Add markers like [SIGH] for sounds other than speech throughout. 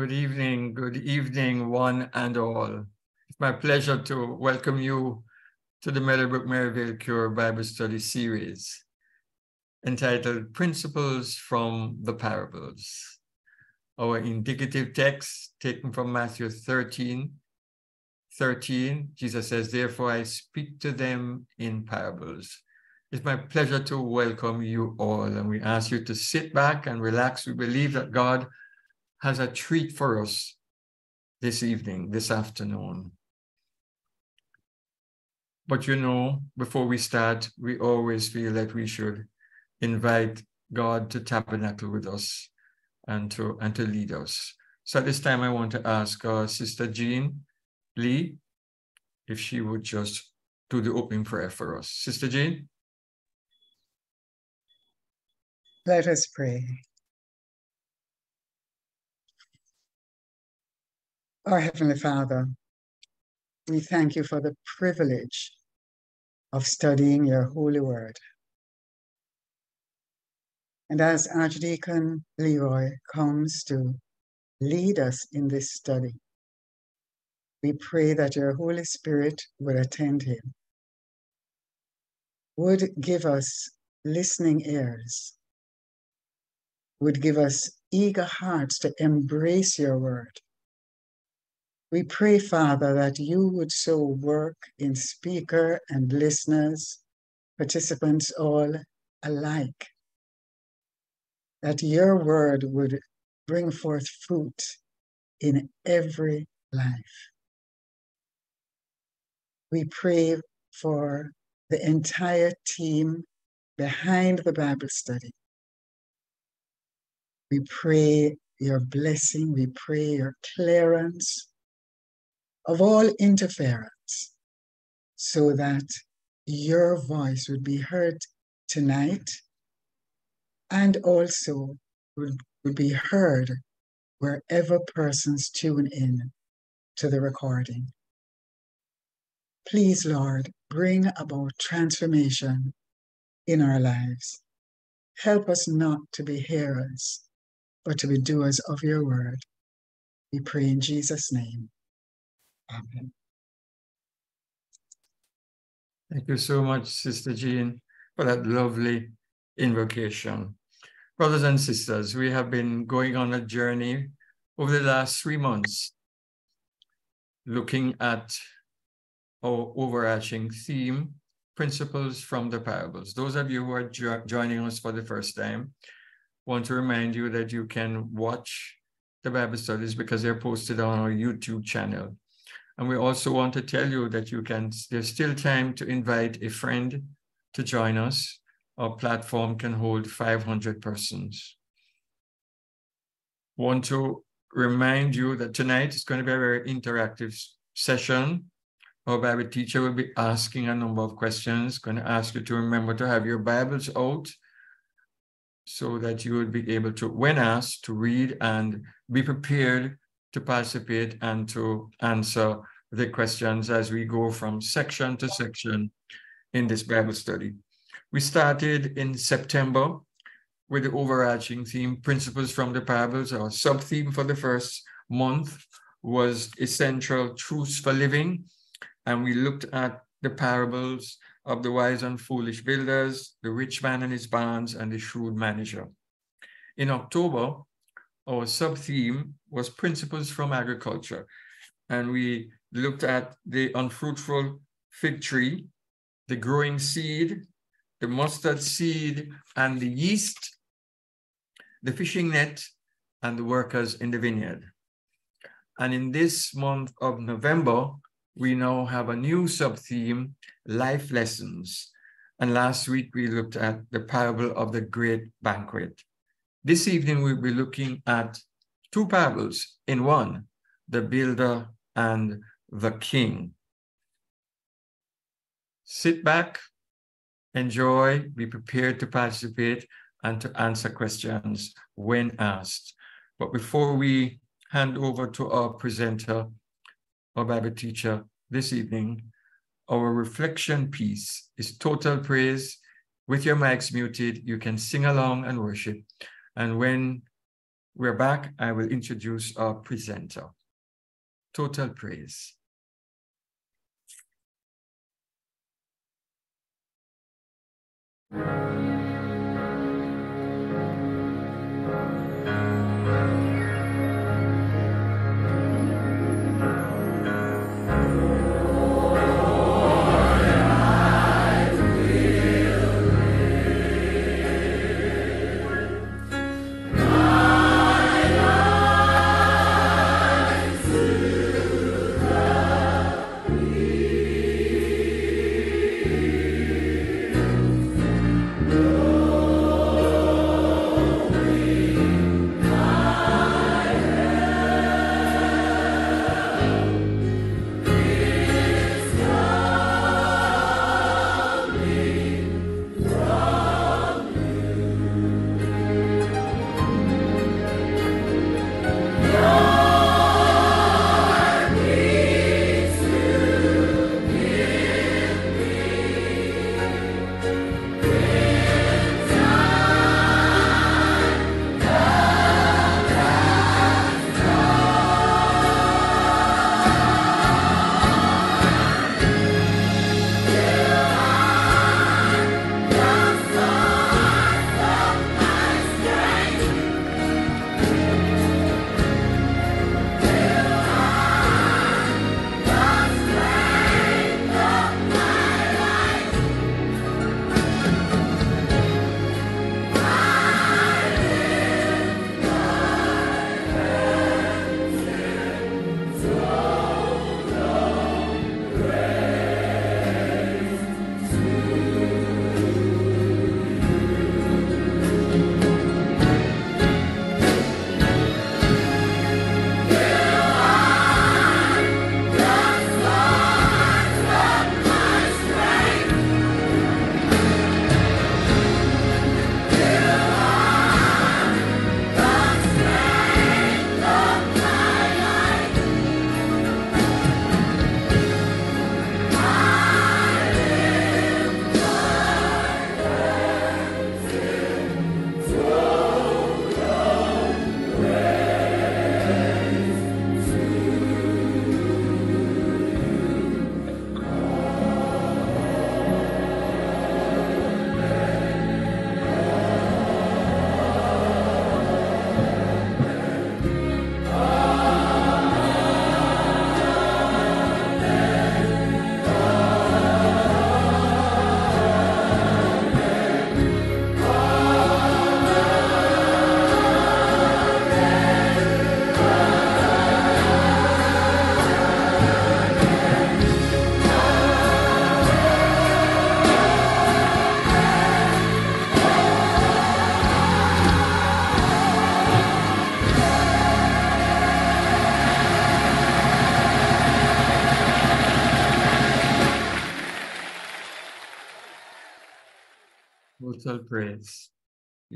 Good evening, good evening, one and all. It's my pleasure to welcome you to the Meadowbrook Merrivale Cure Bible Study Series entitled Principles from the Parables. Our indicative text taken from Matthew 13, 13, Jesus says, Therefore I speak to them in parables. It's my pleasure to welcome you all, and we ask you to sit back and relax. We believe that God has a treat for us this evening, this afternoon. But you know, before we start, we always feel that we should invite God to tabernacle with us and to and to lead us. So at this time, I want to ask our Sister Jean Lee if she would just do the opening prayer for us. Sister Jean? Let us pray. Our Heavenly Father, we thank you for the privilege of studying your holy word. And as Archdeacon Leroy comes to lead us in this study, we pray that your Holy Spirit would attend him, would give us listening ears, would give us eager hearts to embrace your word we pray, Father, that you would so work in speaker and listeners, participants all alike, that your word would bring forth fruit in every life. We pray for the entire team behind the Bible study. We pray your blessing, we pray your clearance of all interference so that your voice would be heard tonight and also would, would be heard wherever persons tune in to the recording. Please, Lord, bring about transformation in our lives. Help us not to be hearers, but to be doers of your word. We pray in Jesus' name. Amen. Thank you so much, Sister Jean, for that lovely invocation. Brothers and sisters, we have been going on a journey over the last three months, looking at our overarching theme, principles from the parables. Those of you who are jo joining us for the first time, want to remind you that you can watch the Bible studies because they're posted on our YouTube channel. And we also want to tell you that you can, there's still time to invite a friend to join us. Our platform can hold 500 persons. Want to remind you that tonight is going to be a very interactive session. Our Bible teacher will be asking a number of questions, going to ask you to remember to have your Bibles out so that you would be able to, when asked, to read and be prepared to participate and to answer the questions as we go from section to section in this Bible study. We started in September with the overarching theme, Principles from the Parables. Our sub-theme for the first month was Essential Truths for Living. And we looked at the parables of the wise and foolish builders, the rich man and his barns, and the shrewd manager. In October, our sub-theme was Principles from Agriculture. And we looked at the unfruitful fig tree, the growing seed, the mustard seed, and the yeast, the fishing net, and the workers in the vineyard. And in this month of November, we now have a new sub-theme, life lessons. And last week we looked at the parable of the great banquet. This evening we'll be looking at two parables in one, the builder and the king. Sit back, enjoy, be prepared to participate and to answer questions when asked. But before we hand over to our presenter, our Bible teacher this evening, our reflection piece is total praise. With your mics muted, you can sing along and worship. And when we're back, I will introduce our presenter. Total praise.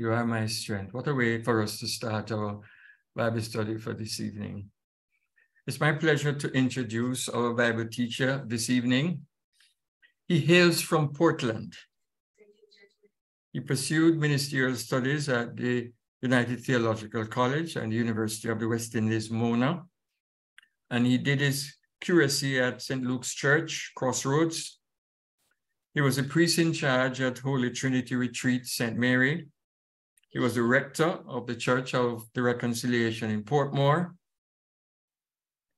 You are my strength. What a way for us to start our Bible study for this evening. It's my pleasure to introduce our Bible teacher this evening. He hails from Portland. He pursued ministerial studies at the United Theological College and University of the West Indies, Mona. And he did his curacy at St. Luke's Church, Crossroads, he was a priest in charge at Holy Trinity Retreat, St. Mary. He was the rector of the Church of the Reconciliation in Portmore,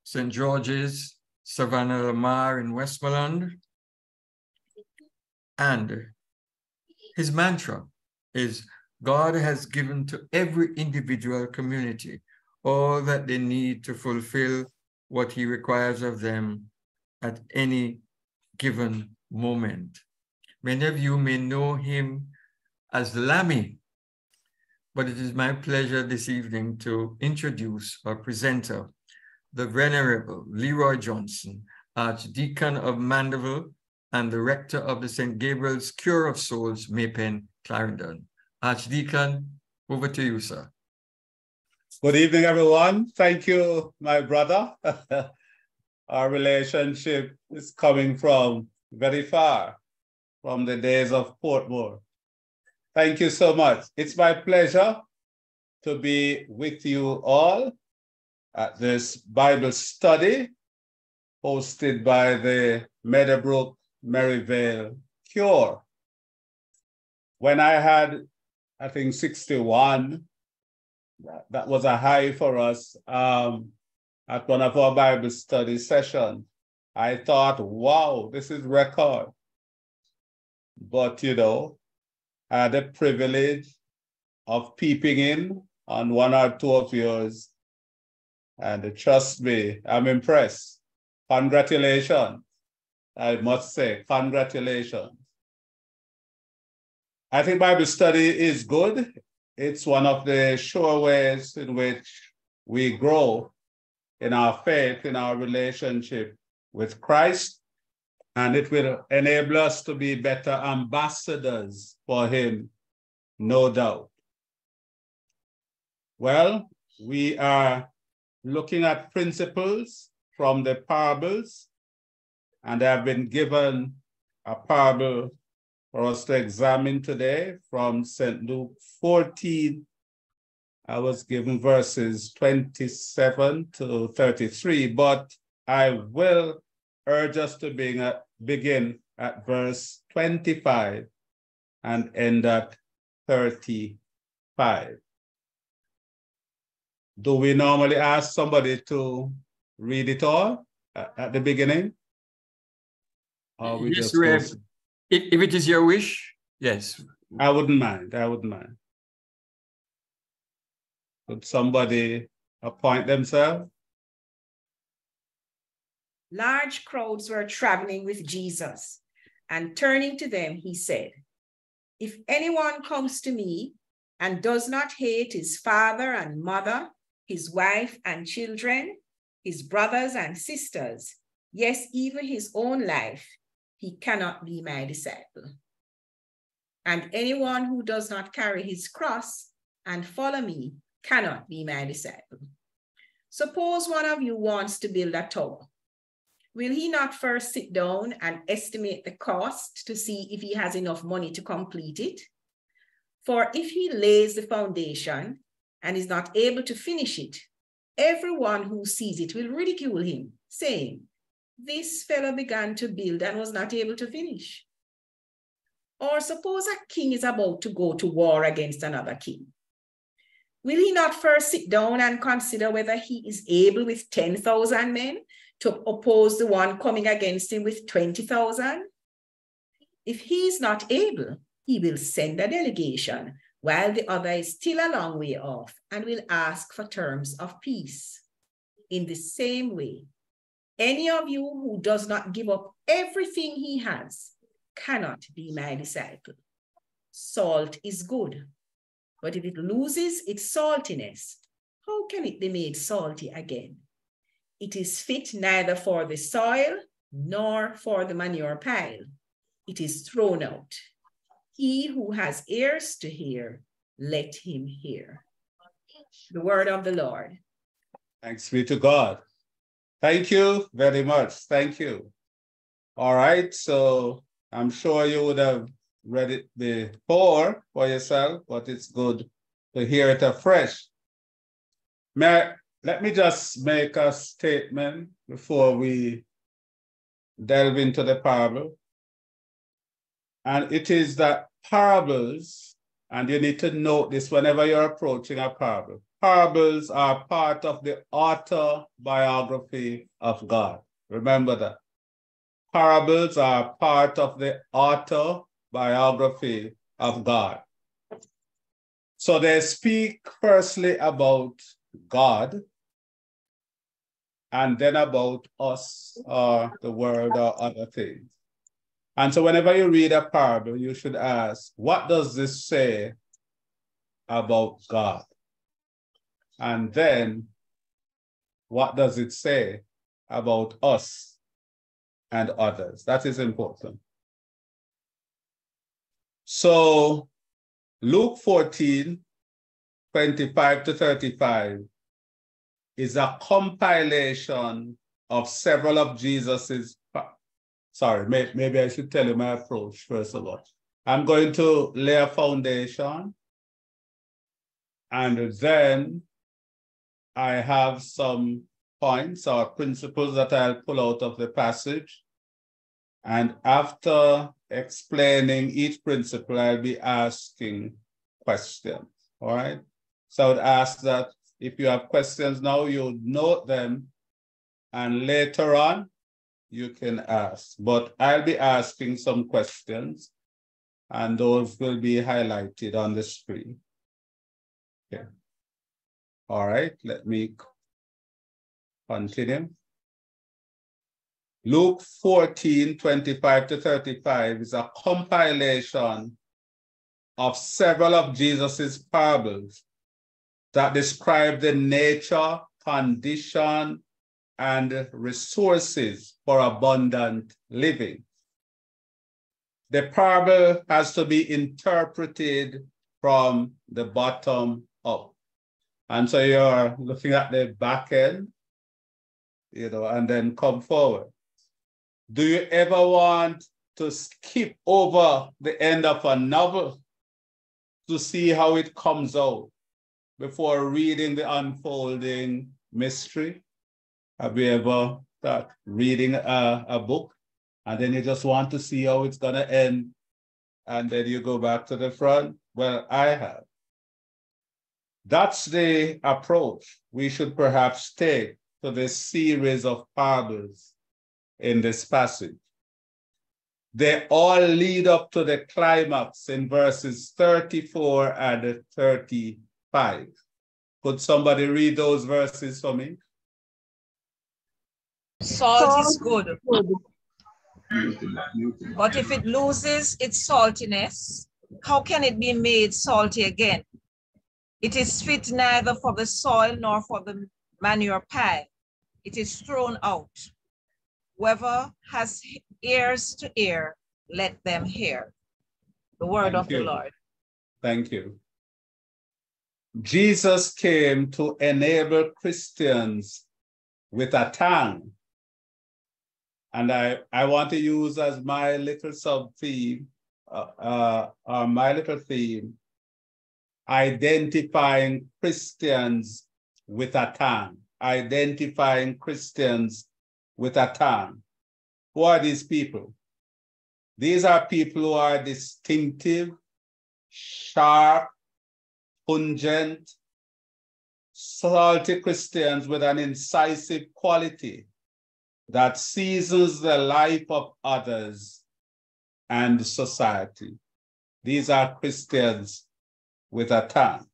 St. George's, Savanna-la-Mar in Westmoreland. And his mantra is God has given to every individual community all that they need to fulfill what he requires of them at any given moment. Many of you may know him as Lammy, but it is my pleasure this evening to introduce our presenter, the Venerable Leroy Johnson, Archdeacon of Mandeville and the Rector of the St. Gabriel's Cure of Souls, Maypen, Clarendon. Archdeacon, over to you, sir. Good evening, everyone. Thank you, my brother. [LAUGHS] Our relationship is coming from very far from the days of Portmore. Thank you so much. It's my pleasure to be with you all at this Bible study hosted by the Meadowbrook Merrivale Cure. When I had, I think, 61, that, that was a high for us um, at one of our Bible study sessions. I thought, wow, this is record. But, you know, had the privilege of peeping in on one or two of yours. And trust me, I'm impressed. Congratulations. I must say, congratulations. I think Bible study is good. It's one of the sure ways in which we grow in our faith, in our relationship with Christ, and it will enable us to be better ambassadors for Him, no doubt. Well, we are looking at principles from the parables, and I have been given a parable for us to examine today from St. Luke 14. I was given verses 27 to 33, but I will urge us to begin at verse 25 and end at 35. Do we normally ask somebody to read it all at the beginning? Or we yes, just if, if it is your wish, yes. I wouldn't mind. I wouldn't mind. Could somebody appoint themselves? Large crowds were traveling with Jesus, and turning to them, he said, If anyone comes to me and does not hate his father and mother, his wife and children, his brothers and sisters, yes, even his own life, he cannot be my disciple. And anyone who does not carry his cross and follow me cannot be my disciple. Suppose one of you wants to build a tower. Will he not first sit down and estimate the cost to see if he has enough money to complete it? For if he lays the foundation and is not able to finish it, everyone who sees it will ridicule him, saying, this fellow began to build and was not able to finish. Or suppose a king is about to go to war against another king. Will he not first sit down and consider whether he is able with 10,000 men to oppose the one coming against him with 20,000? If he is not able, he will send a delegation while the other is still a long way off and will ask for terms of peace. In the same way, any of you who does not give up everything he has cannot be my disciple. Salt is good, but if it loses its saltiness, how can it be made salty again? It is fit neither for the soil nor for the manure pile. It is thrown out. He who has ears to hear, let him hear. The word of the Lord. Thanks be to God. Thank you very much. Thank you. All right, so I'm sure you would have read it before for yourself, but it's good to hear it afresh. May let me just make a statement before we delve into the parable. And it is that parables, and you need to note this whenever you're approaching a parable, parables are part of the autobiography of God. Remember that. Parables are part of the autobiography of God. So they speak firstly about God and then about us or the world or other things. And so whenever you read a parable, you should ask, what does this say about God? And then what does it say about us and others? That is important. So Luke 14, 25 to 35 is a compilation of several of Jesus's, sorry, may, maybe I should tell you my approach first of all. I'm going to lay a foundation And then I have some points or principles that I'll pull out of the passage. And after explaining each principle, I'll be asking questions. All right. So I would ask that if you have questions now, you'll note them, and later on, you can ask. But I'll be asking some questions, and those will be highlighted on the screen. Okay. All right, let me continue. Luke 14, 25 to 35 is a compilation of several of Jesus's parables that describe the nature, condition, and resources for abundant living. The parable has to be interpreted from the bottom up. And so you're looking at the back end, you know, and then come forward. Do you ever want to skip over the end of a novel to see how it comes out? Before reading the unfolding mystery? Have you ever start reading a, a book and then you just want to see how it's going to end and then you go back to the front? Well, I have. That's the approach we should perhaps take to this series of parables in this passage. They all lead up to the climax in verses 34 and 30 5. Could somebody read those verses for me? Salt is good. But if it loses its saltiness, how can it be made salty again? It is fit neither for the soil nor for the manure pile. It is thrown out. Whoever has ears to hear, let them hear. The word Thank of you. the Lord. Thank you. Jesus came to enable Christians with a tongue. And I, I want to use as my little sub theme, uh, uh, uh, my little theme, identifying Christians with a tongue, identifying Christians with a tongue. Who are these people? These are people who are distinctive, sharp, pungent, salty Christians with an incisive quality that seasons the life of others and society. These are Christians with a tongue.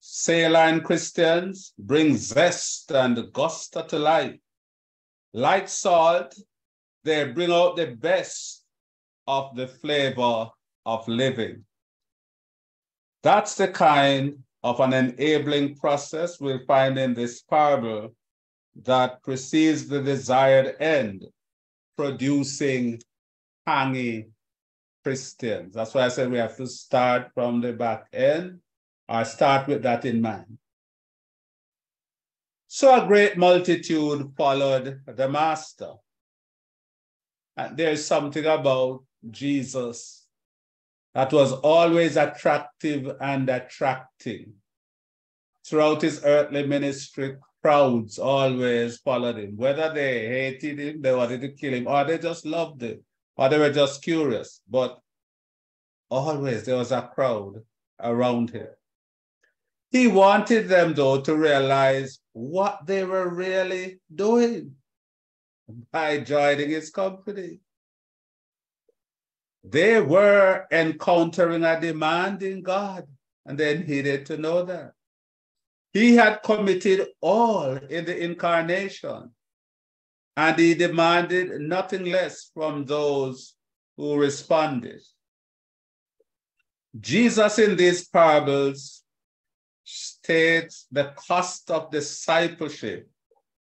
Saline Christians bring zest and gusto to life. Like salt, they bring out the best of the flavor of living. That's the kind of an enabling process we'll find in this parable that precedes the desired end, producing hangy Christians. That's why I said we have to start from the back end or start with that in mind. So a great multitude followed the master. And there's something about Jesus that was always attractive and attracting. Throughout his earthly ministry, crowds always followed him, whether they hated him, they wanted to kill him, or they just loved him, or they were just curious. But always there was a crowd around him. He wanted them, though, to realize what they were really doing by joining his company. They were encountering a demand in God, and they needed to know that. He had committed all in the incarnation, and he demanded nothing less from those who responded. Jesus in these parables states the cost of discipleship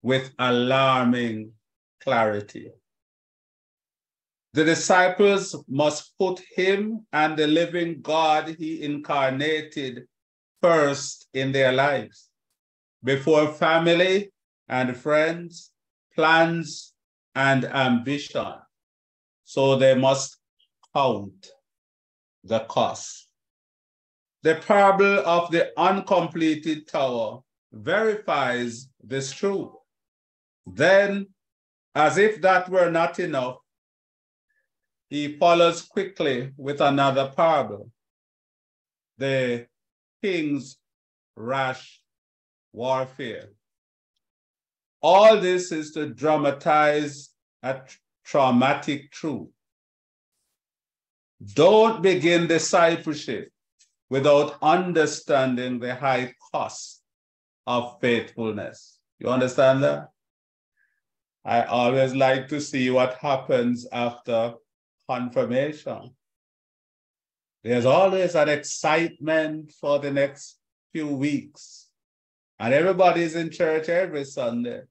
with alarming clarity. The disciples must put him and the living God he incarnated first in their lives before family and friends, plans and ambition. So they must count the cost. the parable of the uncompleted tower verifies this truth. Then, as if that were not enough, he follows quickly with another parable the king's rash warfare. All this is to dramatize a traumatic truth. Don't begin discipleship without understanding the high cost of faithfulness. You understand that? I always like to see what happens after confirmation. There's always an excitement for the next few weeks. And everybody's in church every Sunday.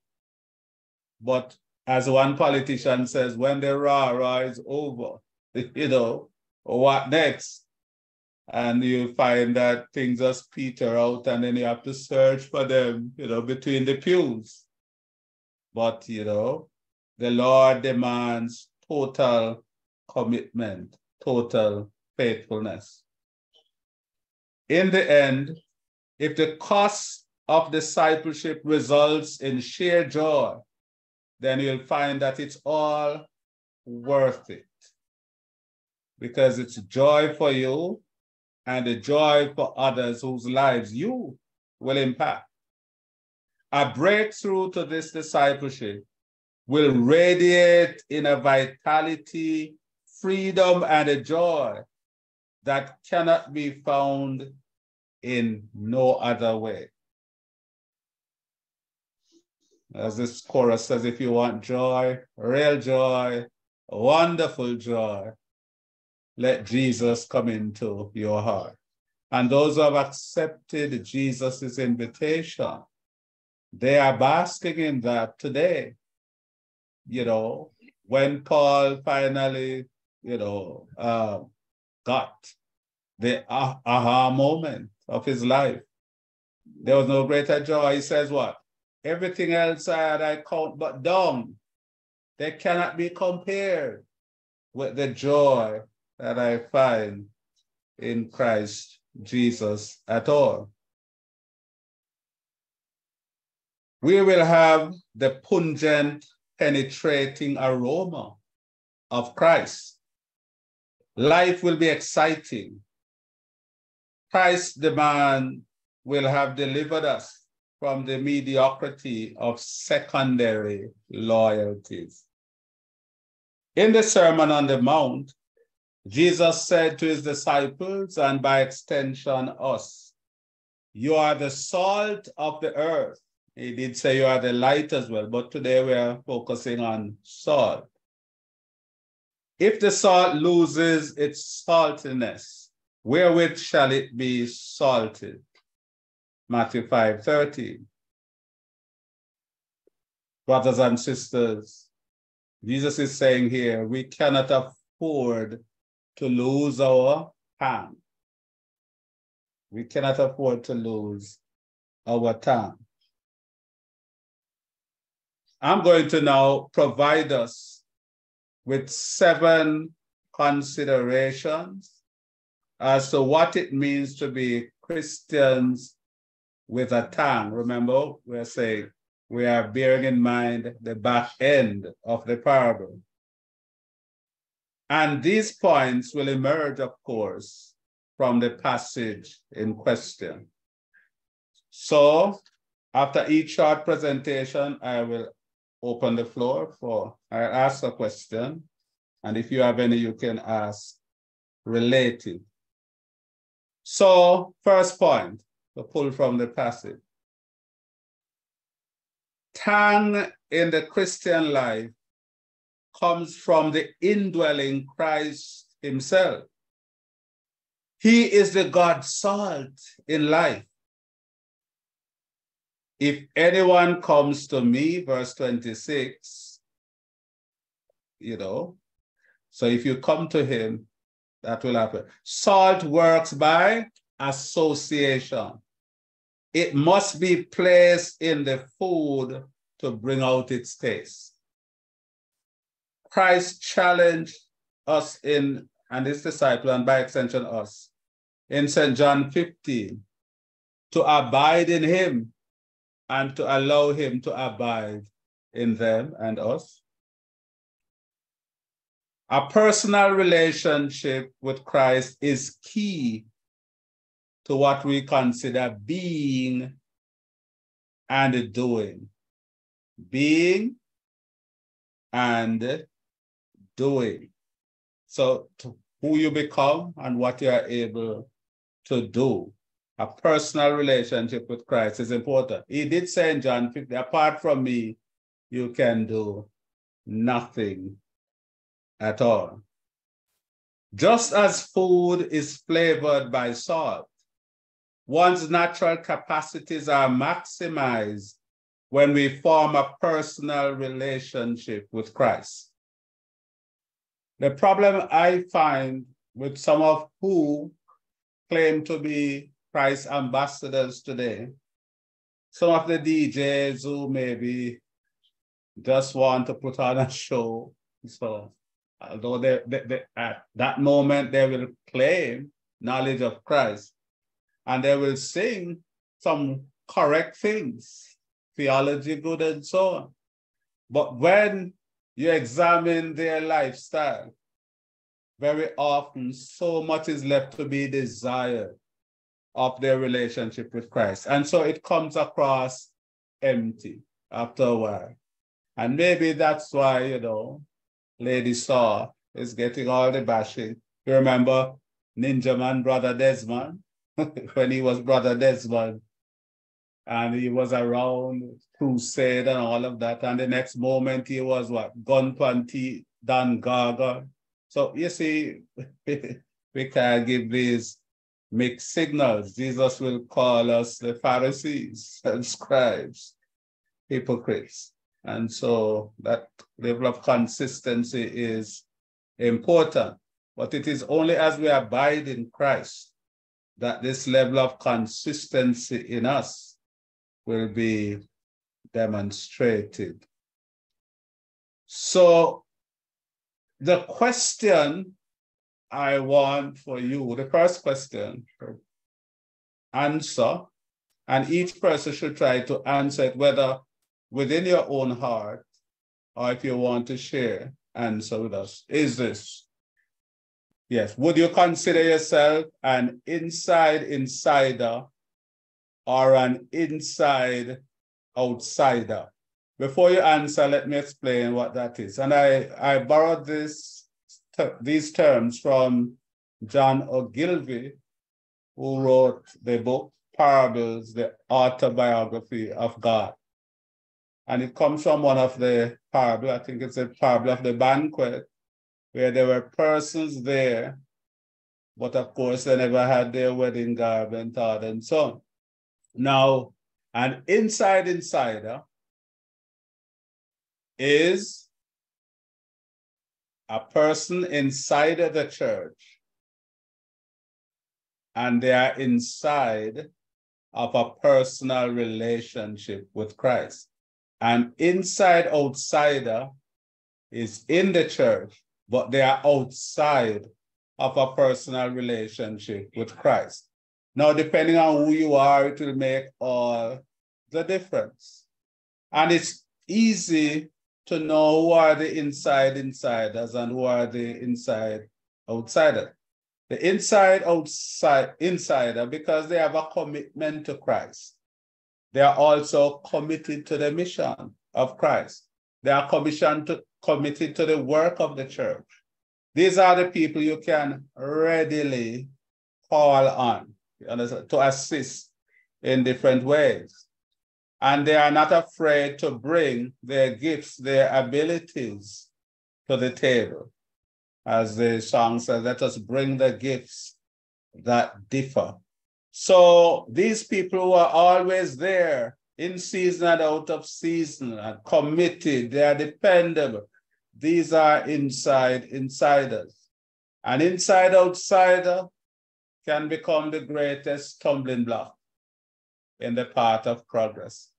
But as one politician says, when the rah rah is over, [LAUGHS] you know, what next? And you find that things just peter out, and then you have to search for them, you know, between the pews. But, you know, the Lord demands total commitment, total faithfulness. In the end, if the cost of discipleship results in sheer joy, then you'll find that it's all worth it. Because it's joy for you and a joy for others whose lives you will impact. A breakthrough to this discipleship will radiate in a vitality, freedom, and a joy that cannot be found in no other way. As this chorus says, if you want joy, real joy, wonderful joy, let Jesus come into your heart. And those who have accepted Jesus' invitation, they are basking in that today. You know, when Paul finally, you know, uh, got the aha moment of his life, there was no greater joy. He says, What? Everything else I had, I count but dung. They cannot be compared with the joy that I find in Christ Jesus at all. We will have the pungent, penetrating aroma of Christ. Life will be exciting. Christ's demand will have delivered us from the mediocrity of secondary loyalties. In the Sermon on the Mount, Jesus said to his disciples, and by extension, us, You are the salt of the earth. He did say you are the light as well, but today we are focusing on salt. If the salt loses its saltiness, wherewith shall it be salted? Matthew 5 13. Brothers and sisters, Jesus is saying here, we cannot afford to lose our time. We cannot afford to lose our time. I'm going to now provide us with seven considerations as to what it means to be Christians with a tongue. Remember, we're saying we are bearing in mind the back end of the parable. And these points will emerge, of course, from the passage in question. So after each short presentation, I will open the floor for, I ask a question. And if you have any, you can ask related. So first point, to pull from the passage. Tongue in the Christian life comes from the indwelling Christ himself. He is the God salt in life. If anyone comes to me, verse 26, you know, so if you come to him, that will happen. Salt works by association. It must be placed in the food to bring out its taste. Christ challenged us in, and his disciple, and by extension us, in St. John 15 to abide in him and to allow him to abide in them and us. A personal relationship with Christ is key to what we consider being and doing. Being and doing. So who you become and what you are able to do. A personal relationship with Christ is important. He did say in John 50, apart from me, you can do nothing at all. Just as food is flavored by salt, one's natural capacities are maximized when we form a personal relationship with Christ. The problem I find with some of who claim to be Christ ambassadors today, some of the DJs who maybe just want to put on a show. So although they, they, they, at that moment they will claim knowledge of Christ and they will sing some correct things, theology good and so on. But when you examine their lifestyle, very often so much is left to be desired of their relationship with Christ. And so it comes across empty after a while. And maybe that's why, you know, Lady Saw is getting all the bashing. You remember Ninjaman, Brother Desmond, [LAUGHS] when he was Brother Desmond, and he was around Crusade and all of that. And the next moment he was what? Gunpanty Dan Gaga. So you see, [LAUGHS] we can give these mixed signals. Jesus will call us the Pharisees [LAUGHS] and scribes, hypocrites. And so that level of consistency is important. But it is only as we abide in Christ that this level of consistency in us will be demonstrated. So the question I want for you, the first question, answer, and each person should try to answer it, whether within your own heart, or if you want to share, answer with us, is this. Yes, would you consider yourself an inside insider or an inside outsider? Before you answer, let me explain what that is. And I, I borrowed this, these terms from John Ogilvie, who wrote the book Parables, the autobiography of God. And it comes from one of the parable, I think it's a parable of the banquet, where there were persons there, but of course they never had their wedding garment on and so on. Now, an inside insider is a person inside of the church and they are inside of a personal relationship with Christ. An inside outsider is in the church, but they are outside of a personal relationship with Christ. Now, depending on who you are, it will make all the difference. And it's easy to know who are the inside insiders and who are the inside outsiders. The inside outside insider, because they have a commitment to Christ they are also committed to the mission of Christ. They are commissioned to, committed to the work of the church. These are the people you can readily call on to assist in different ways. And they are not afraid to bring their gifts, their abilities to the table. As the song says, let us bring the gifts that differ so these people who are always there in season and out of season and committed, they are dependable. These are inside insiders. An inside outsider can become the greatest stumbling block in the path of progress.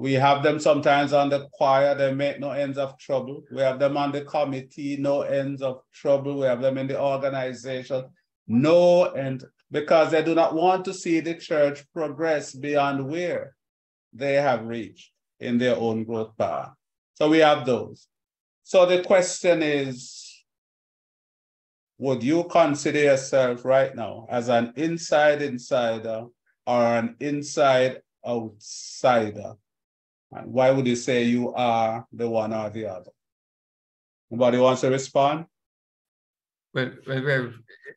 We have them sometimes on the choir, they make no ends of trouble. We have them on the committee, no ends of trouble. We have them in the organization, no end because they do not want to see the church progress beyond where they have reached in their own growth path. So we have those. So the question is, would you consider yourself right now as an inside insider or an inside outsider? And why would you say you are the one or the other? Anybody wants to respond? Well, well, well,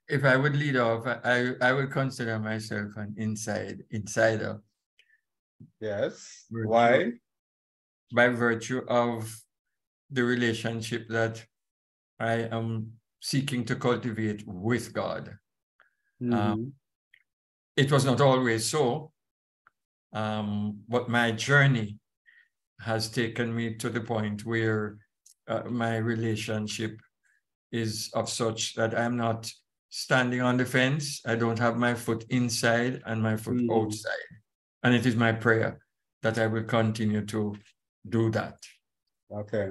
if I would lead off, I, I would consider myself an inside insider. Yes. Why? By virtue of the relationship that I am seeking to cultivate with God. Mhm. Um, it was not always so, um, but my journey has taken me to the point where uh, my relationship is of such that I'm not standing on the fence. I don't have my foot inside and my foot Mhm. outside. And it is my prayer that I will continue to do that. Okay.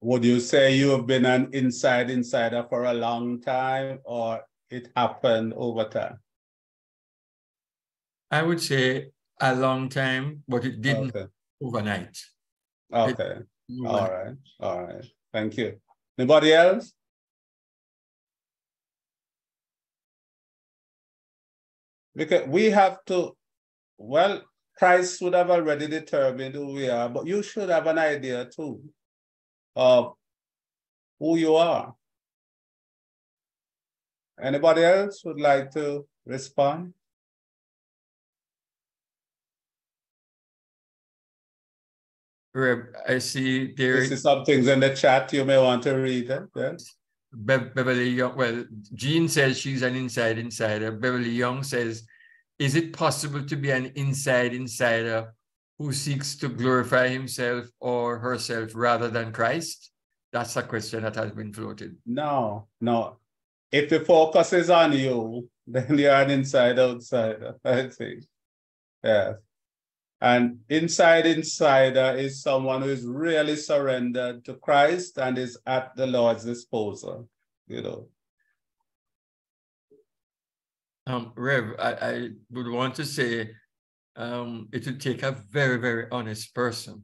Would you say you have been an inside insider for a long time or it happened over time? I would say a long time, but it didn't Okay. Overnight. Okay. All right. All right. Thank you. Anybody else? Because we have to, well, Christ would have already determined who we are, but you should have an idea too of who you are. Anybody else would like to respond? I see there This is some things in the chat you may want to read. eh? Yes. Be- Beverly Young, well, Jean says she's an inside insider. Beverly Young says, is it possible to be an inside insider who seeks to glorify himself or herself rather than Christ? That's a question that has been floated. No, no. If the focus is on you, [LAUGHS] then you're an inside outsider, I think. Yeah. And inside insider is someone who is really surrendered to Christ and is at the Lord's disposal, you know. Um, Rev, I, I would want to say um, it would take a very, very honest person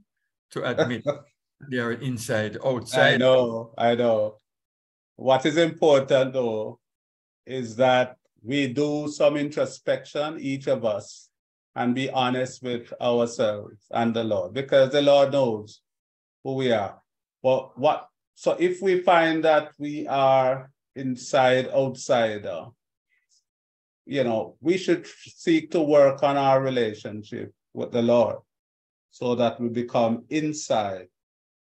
to admit [LAUGHS] they are inside, outside. I know, I know. What is important though is that we do some introspection, each of us, and be honest with ourselves and the Lord, because the Lord knows who we are. But what, so if we find that we are inside, outsider, you know, we should seek to work on our relationship with the Lord so that we become inside,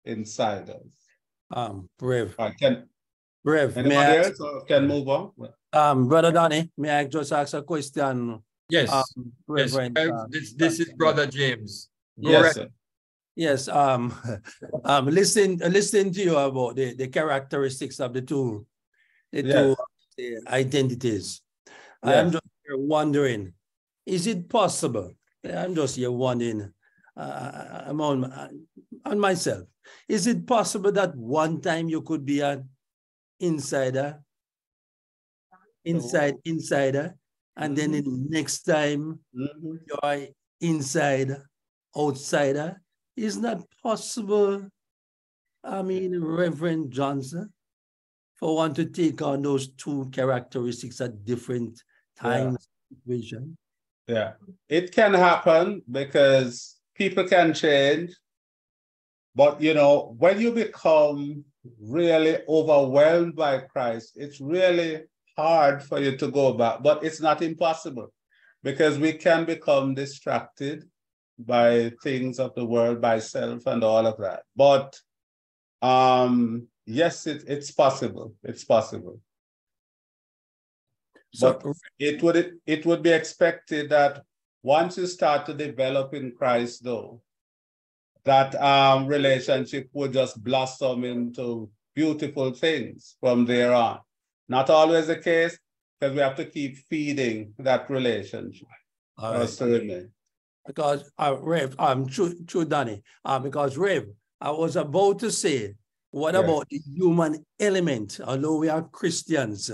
insiders. Um, Rev, All right, can Rev, may I, else or can move on? um, Brother Donny, may I just ask a question? Yes, Um, yes. Reverend, Rev, uh, This, this is Brother James. Yes, right- Yes, um, [LAUGHS] um, listen, listening to you about the, the characteristics of the two, the Yes. two uh, identities. I'm just wondering, is it possible? I'm just here wondering, uh, I'm on, uh, on myself. Is it possible that one time you could be an insider, inside insider, and then the next time Mhm. you're inside outsider is not possible. I mean reverend johnson for one to take on those two characteristics at different times situation. Yeah, it can happen because people can change. But you know, when you become really overwhelmed by Christ, it's really hard for you to go back, but it's not impossible because we can become distracted by things of the world, by self and all of that. But um yes, it, it's possible. It's possible. so But it would it would be expected that once you start to develop in Christ, though, that um, relationship would just blossom into beautiful things from there on. Not always the case, because we have to keep feeding that relationship. all right. us to remain. because uh rev um true true danny uh, because rev i was about to say what Yes. about the human element although we are christians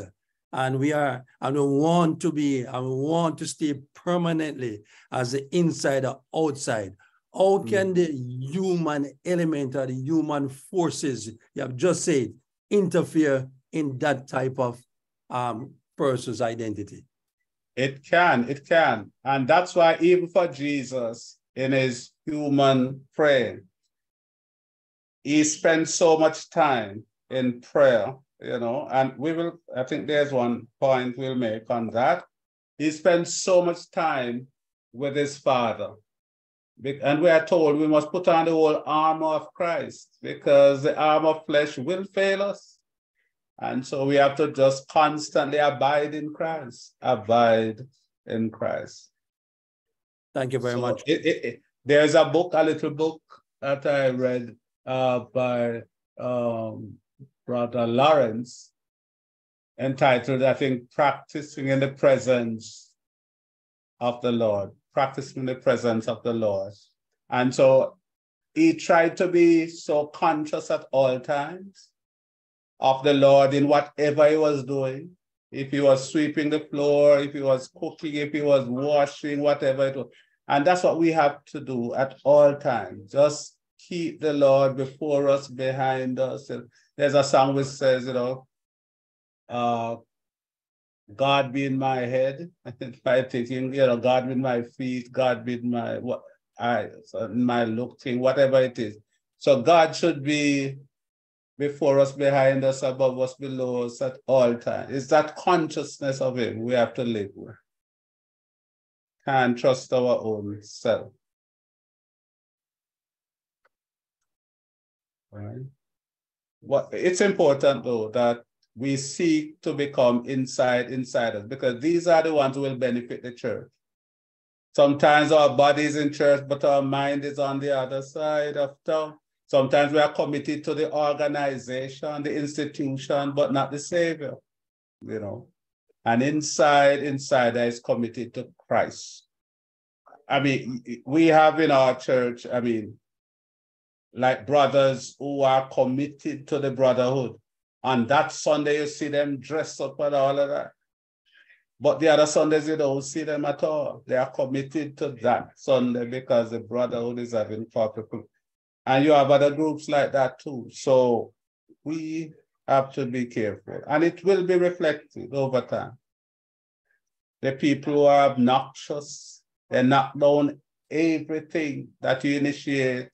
and we are and we want to be and we want to stay permanently as the inside or outside how Mm. can the human element or the human forces you have just said interfere in that type of um, person's identity It can, it can. And that's why even for Jesus in his human frame, he spent so much time in prayer, you know, and we will, I think there's one point we'll make on that. He spent so much time with his father. And we are told we must put on the whole armor of Christ because the armor of flesh will fail us. And so we have to just constantly abide in Christ, abide in Christ. thank you very So much it- it- it- there's a book, a little book that I read uh, by um, Brother Lawrence entitled, I think, Practicing in the Presence of the Lord, Practicing in the Presence of the Lord. And so he tried to be so conscious at all times of the Lord in whatever he was doing. If he was sweeping the floor, if he was cooking, if he was washing, whatever it was. And that's what we have to do at all times. Just keep the Lord before us, behind us. And there's a song which says, you know, uh, God be in my head, [LAUGHS] by thinking, you know, God be in my feet, God be in my what eyes, my looking, whatever it is. So God should be before us, behind us, above us, below us at all times. It's that consciousness of Him we have to live with. Can't trust our own self. Right? What it's important though that we seek to become inside insiders because these are the ones who will benefit the church. Sometimes our body is in church, but our mind is on the other side of town. Sometimes we are committed to the organization, the institution, but not the Savior, you know. And inside, insider is committed to Christ. I mean, we have in our church, I mean, like brothers who are committed to the brotherhood. On that Sunday, you see them dressed up and all of that. But the other Sundays, you don't see them at all. They are committed to that Sunday because the brotherhood is having. And you have other groups like that too. So we have to be careful. And it will be reflected over time. The people who are obnoxious, they knock down everything that you initiate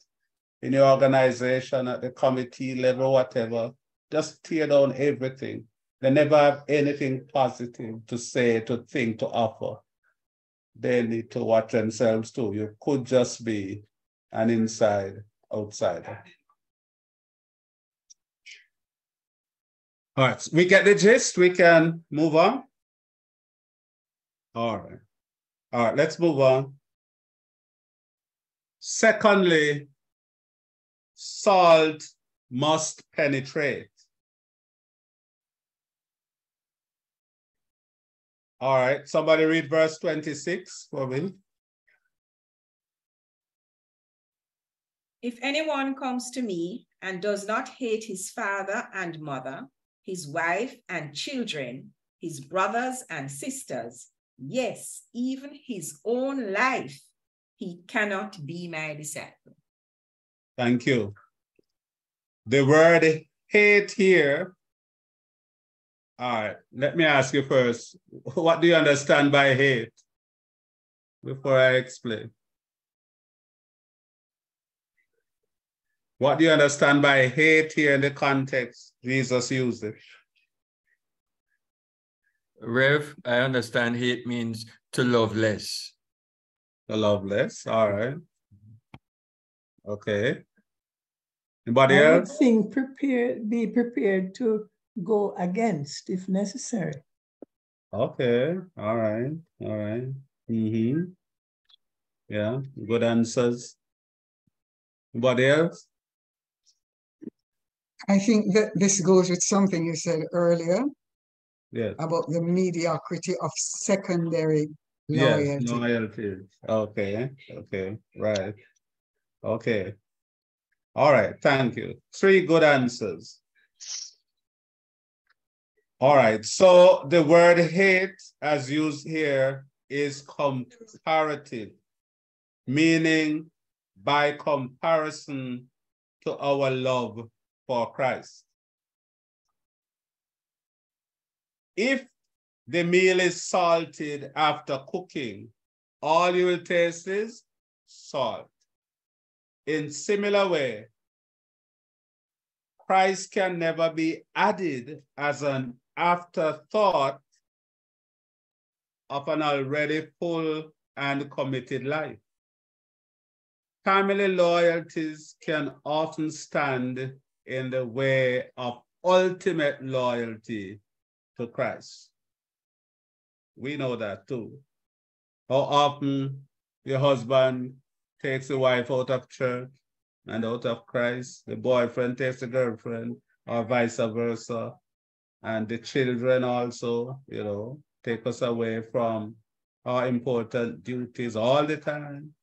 in your organization at the committee level, whatever. Just tear down everything. They never have anything positive to say, to think, to offer. They need to watch themselves too. You could just be an inside outsider. All right, we get the gist. We can move on. All right. All right, let's move on. Secondly, salt must penetrate. All right, somebody read verse 26 for me. If anyone comes to me and does not hate his father and mother, his wife and children, his brothers and sisters, yes, even his own life, he cannot be my disciple. Thank you. The word hate here. All right, let me ask you first. What do you understand by hate? Before I explain. What do you understand by hate here in the context Jesus used it? Rev, I understand hate means to love less. The love less. All right. Okay. Anybody I would else? think prepare, be prepared to go against if necessary. Okay. All right. All right. Mm-hmm. Yeah. Good answers. Anybody else? I think that this goes with something you said earlier Yes. about the mediocrity of secondary Yes, loyalty. loyalty. Okay, okay, right. Okay. All right, thank you. Three good answers. All right. So the word hate, as used here, is comparative, meaning by comparison to our love for Christ. If the meal is salted after cooking, all you will taste is salt. In similar way, Christ can never be added as an afterthought of an already full and committed life. Family loyalties can often stand in the way of ultimate loyalty to Christ. We know that too. How often your husband takes the wife out of church and out of Christ, the boyfriend takes the girlfriend, or vice versa. And the children also, you know, take us away from our important duties all the time,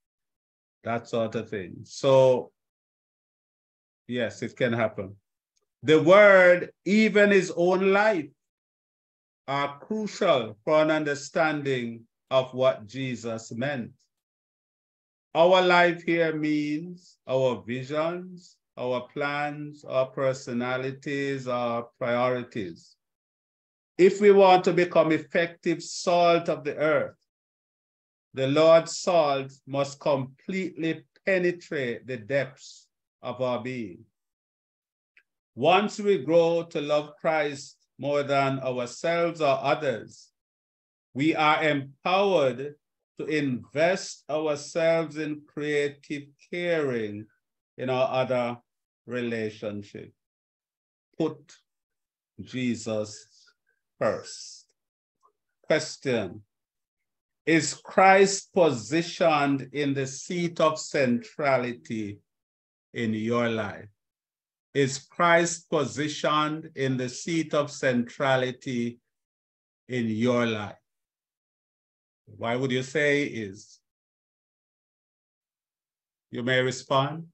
that sort of thing. So, yes, it can happen. The word, even his own life, are crucial for an understanding of what Jesus meant. Our life here means our visions, our plans, our personalities, our priorities. If we want to become effective salt of the earth, the Lord's salt must completely penetrate the depths of our being. Once we grow to love Christ more than ourselves or others, we are empowered to invest ourselves in creative caring in our other relationship. Put Jesus first. Question Is Christ positioned in the seat of centrality in your life? Is Christ positioned in the seat of centrality in your life? Why would you say is? You may respond.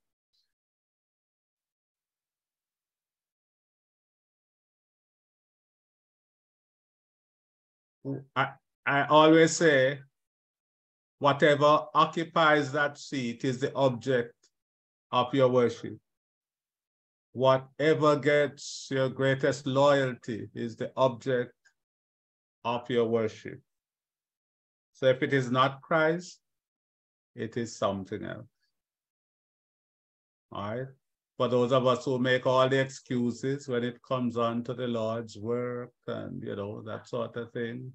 I, I always say, whatever occupies that seat is the object of your worship. Whatever gets your greatest loyalty is the object of your worship. So if it is not Christ, it is something else. All right. For those of us who make all the excuses when it comes on to the Lord's work and, you know, that sort of thing.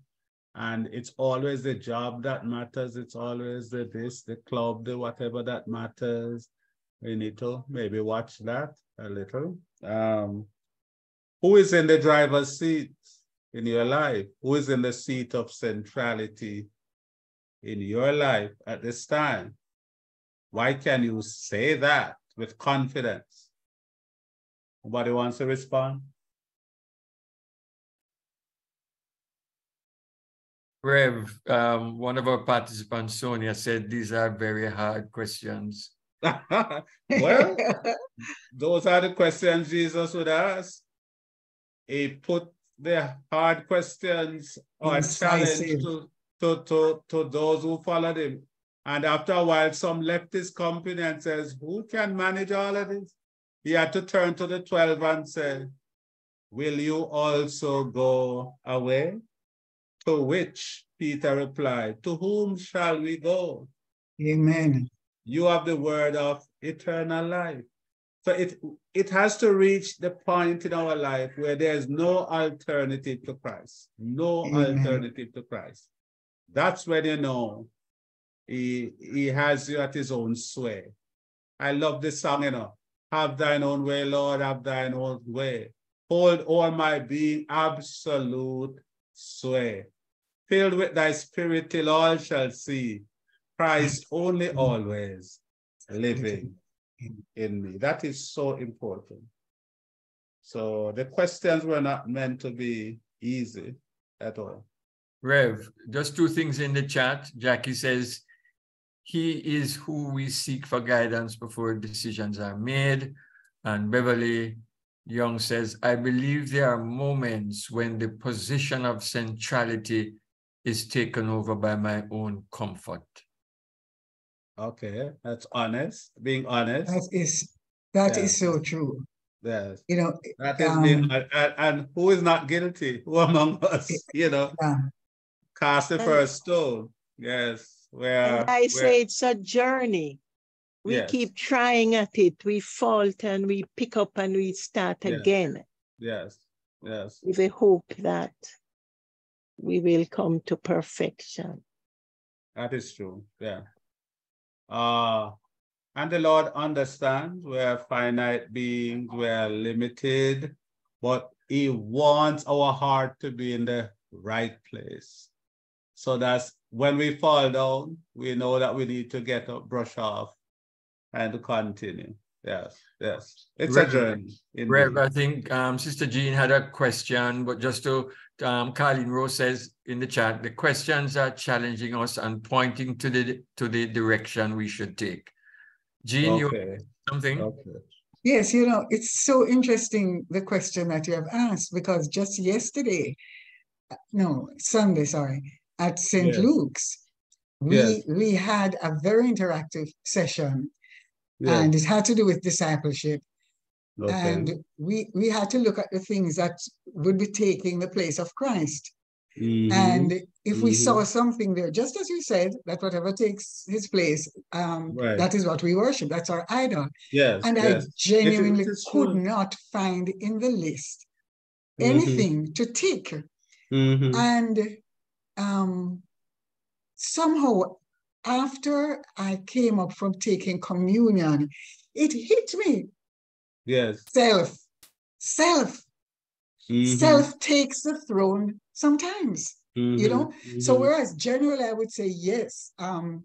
And it's always the job that matters. It's always the this, the club, the whatever that matters. We need to maybe watch that a little. Um, who is in the driver's seat in your life? Who is in the seat of centrality in your life at this time? Why can you say that with confidence? Nobody wants to respond? Rev, um, one of our participants, Sonia, said these are very hard questions. Well, [LAUGHS] those are the questions Jesus would ask. He put the hard questions or challenge to to, to, to those who followed him. And after a while, some left his company and says, who can manage all of this? He had to turn to the 12 and say, will you also go away? To which Peter replied, to whom shall we go? Amen. You have the word of eternal life. So it, it has to reach the point in our life where there's no alternative to Christ. No Amen. alternative to Christ. That's when you know he, he has you at his own sway. I love this song, you know. Have thine own way, Lord, have thine own way. Hold all my being absolute sway. Filled with thy spirit till all shall see Christ only mm. always living mm. in me. That is so important. So the questions were not meant to be easy at all. Rev, just two things in the chat. Jackie says, he is who we seek for guidance before decisions are made. And Beverly Young says, I believe there are moments when the position of centrality is taken over by my own comfort. Okay, that's honest, being honest. That is that Yeah. is so true. Yes. You know, That is Um, being, and, and- and who is not guilty? Who [LAUGHS] among us, you know, yeah, cast the And- first stone? Yes, where. I say it's a journey. We Yes. keep trying at it. We fault and we pick up and we start Yes. again Yes, yes, with a hope that we will come to perfection. that is true, yeah. Uh, and the Lord understands we're finite beings, we're limited, but He wants our heart to be in the right place. So that's when we fall down, we know that we need to get up, brush off, and continue. Yes, yes. It's a Rev- journey. Rev. I think um, Sister Jean had a question, but just to, um, Carlin Rose says in the chat, the questions are challenging us and pointing to the to the direction we should take. Jean, you Okay, something? okay. yes, you know, it's so interesting the question that you have asked because just yesterday, uh, no, Sunday, sorry, at St. Yes. Luke's, we Yes. we had a very interactive session Yeah, and it had to do with discipleship. Okay. And we we had to look at the things that would be taking the place of Christ. Mhm. And if we mhm. saw something there, just as you said, that whatever takes his place, um, Right. that is what we worship. That's our idol. Yes, And I genuinely could not find in the list Mhm. anything to tick. Mhm. And um, somehow, after I came up from taking communion, it hit me Yes. self, self, Mhm. self takes the throne sometimes. you know? Mhm. So whereas generally I would say yes, um,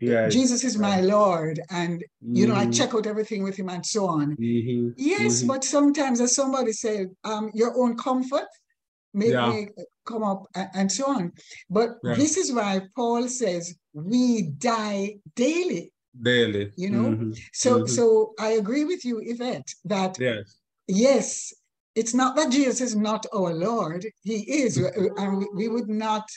Yes. Jesus is my Lord, and you know I Mhm. check out everything with Him and so on. Mhm. Yes, Mhm. but sometimes, as somebody said, um, your own comfort may, Yeah. may come up and, so on. But this is why Paul says we die daily. Daily. You know? Mhm. So, Mhm. so I agree with you, Yvette, that Yes. yes, it's not that Jesus is not our Lord. He is, Mm-hmm. and we- would not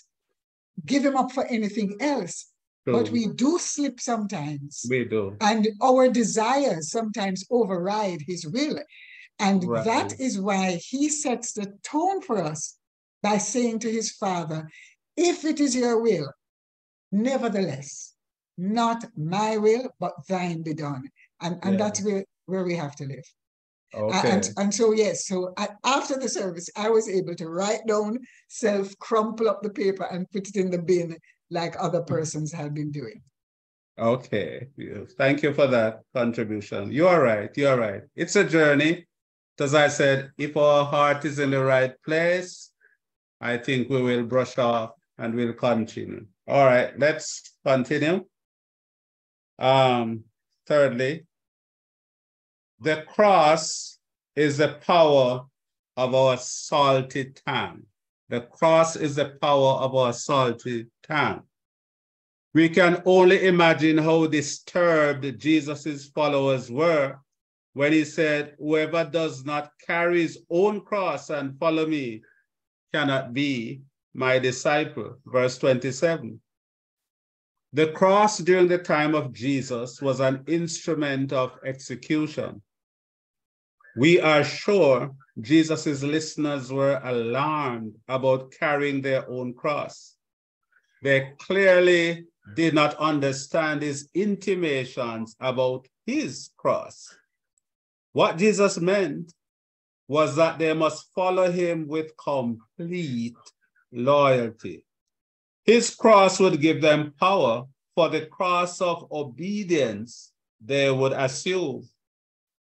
give him up for anything else. But we do slip sometimes. we do. And our desires sometimes override his will. And Right. that is why he sets the tone for us by saying to his father, If it is your will, nevertheless, not my will, but thine be done. And, and Yeah. that's where, where we have to live. Okay. And, and so, yes, so I, after the service, I was able to write down self, crumple up the paper, and put it in the bin like other mm. persons have been doing. Okay. Thank you for that contribution. You are right. You are right. It's a journey. As I said, if our heart is in the right place, I think we will brush off and we'll continue. All right, let's continue. Um, thirdly, the cross is the power of our salty tongue. The cross is the power of our salty tongue. We can only imagine how disturbed Jesus's followers were when he said, Whoever does not carry his own cross and follow me cannot be my disciple. Verse 27. The cross during the time of Jesus was an instrument of execution. We are sure Jesus's listeners were alarmed about carrying their own cross. They clearly did not understand his intimations about his cross. What Jesus meant was that they must follow him with complete loyalty. His cross would give them power for the cross of obedience they would assume.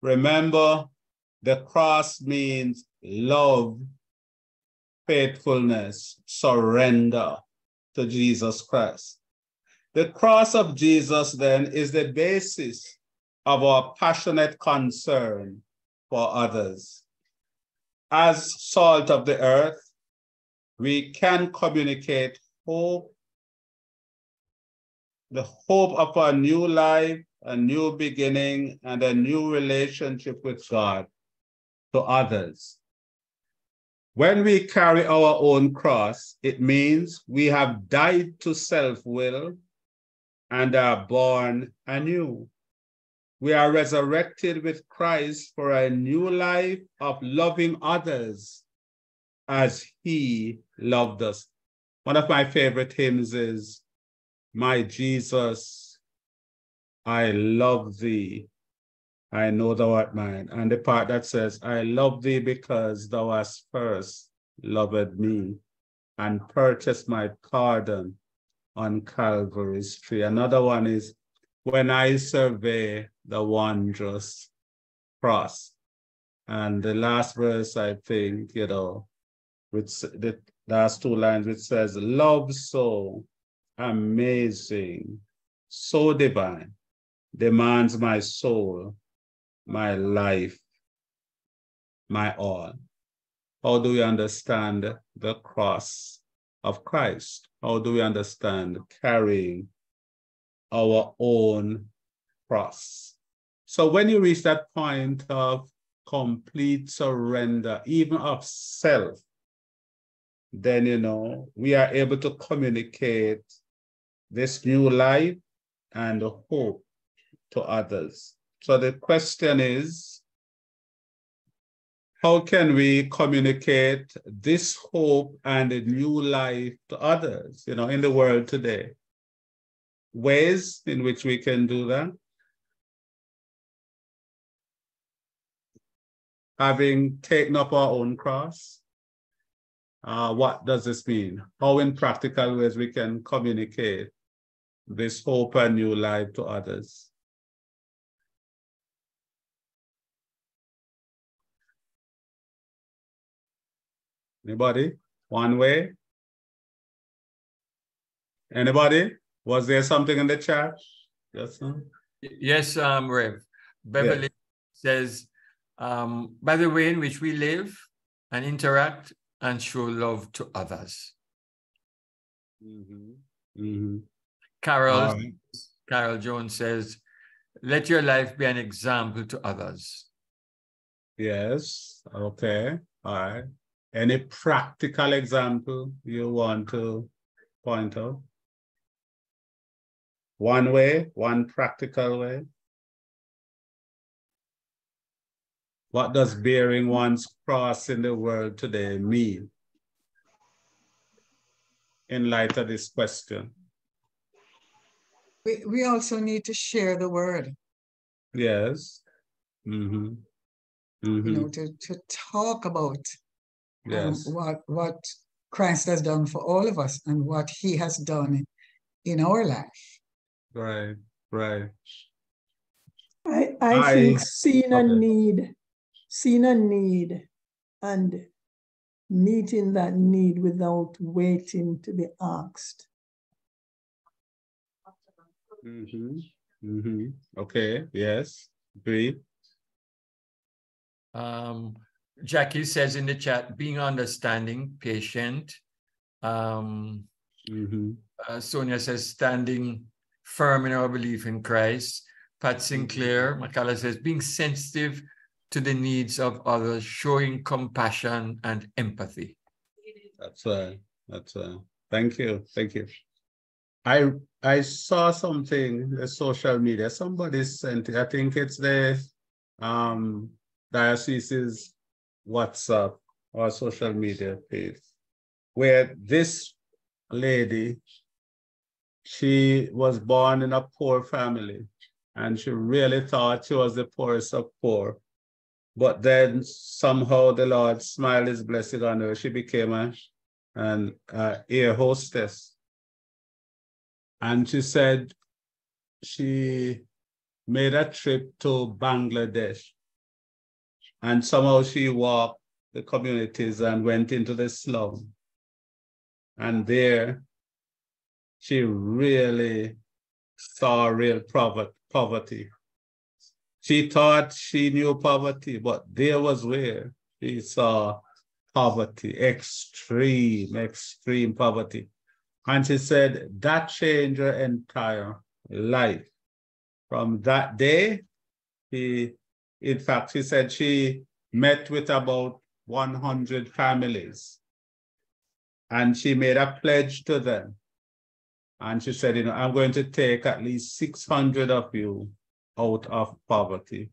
Remember, the cross means love, faithfulness, surrender to Jesus Christ. The cross of Jesus then is the basis of our passionate concern for others. As salt of the earth, we can communicate hope, the hope of a new life, a new beginning, and a new relationship with God to others. When we carry our own cross, it means we have died to self will and are born anew. We are resurrected with Christ for a new life of loving others as he loved us. One of my favorite hymns is, My Jesus, I love thee. I know thou art mine. And the part that says, I love thee because thou hast first loved me and purchased my pardon on Calvary's tree. Another one is, when I survey the wondrous cross. And the last verse, I think, you know, which the last two lines, which says, Love so amazing, so divine, demands my soul, my life, my all. How do we understand the cross of Christ? How do we understand carrying our own cross? So when you reach that point of complete surrender, even of self, then you know we are able to communicate this new life and hope to others. So the question is, how can we communicate this hope and a new life to others, you know, in the world today? Ways in which we can do that? Having taken up our own cross, uh, what does this mean? How in practical ways we can communicate this hope and new life to others? Anybody? One way? Anybody? Was there something in the chat? Yes, sir? Yes, um, Rev. Beverly says, um, by the way in which we live and interact and show love to others. Mhm. Mhm. Carol, All right. Carol Jones says, let your life be an example to others. Yes, okay, all right. Any practical example you want to point out? One way, one practical way? What does bearing one's cross in the world today mean? In light of this question, We, we also need to share the word, yes. Mm-hmm. you Mm-hmm. know, to, to talk about um, Yes, what, what Christ has done for all of us and what he has done in our life. right, right. I, I I- think seeing a okay. need, seeing a need and meeting that need without waiting to be asked. Mm-hmm. Mm-hmm. Okay, yes, agree. Um, Jackie says in the chat, being understanding, patient. Um, Mm-hmm. uh, Sonia says, standing firm in our belief in Christ. Pat Sinclair, Makala says, being sensitive to the needs of others, showing compassion and empathy. That's uh that's uh thank you, thank you. I I saw something the social media. Somebody sent. I think it's the um diocese's WhatsApp or social media page where this lady she was born in a poor family and she really thought she was the poorest of poor. But then somehow the Lord smiled his blessing on her. She became a, an air hostess. And she said she made a trip to Bangladesh. And somehow she walked the communities and went into the slum. And there she really saw real poverty. She thought she knew poverty, but there was where she saw poverty, extreme, extreme poverty. And she said that changed her entire life. From that day, she, in fact, she said she met with about 100 families. And she made a pledge to them. And she said, you know, I'm going to take at least 600 of you out of poverty.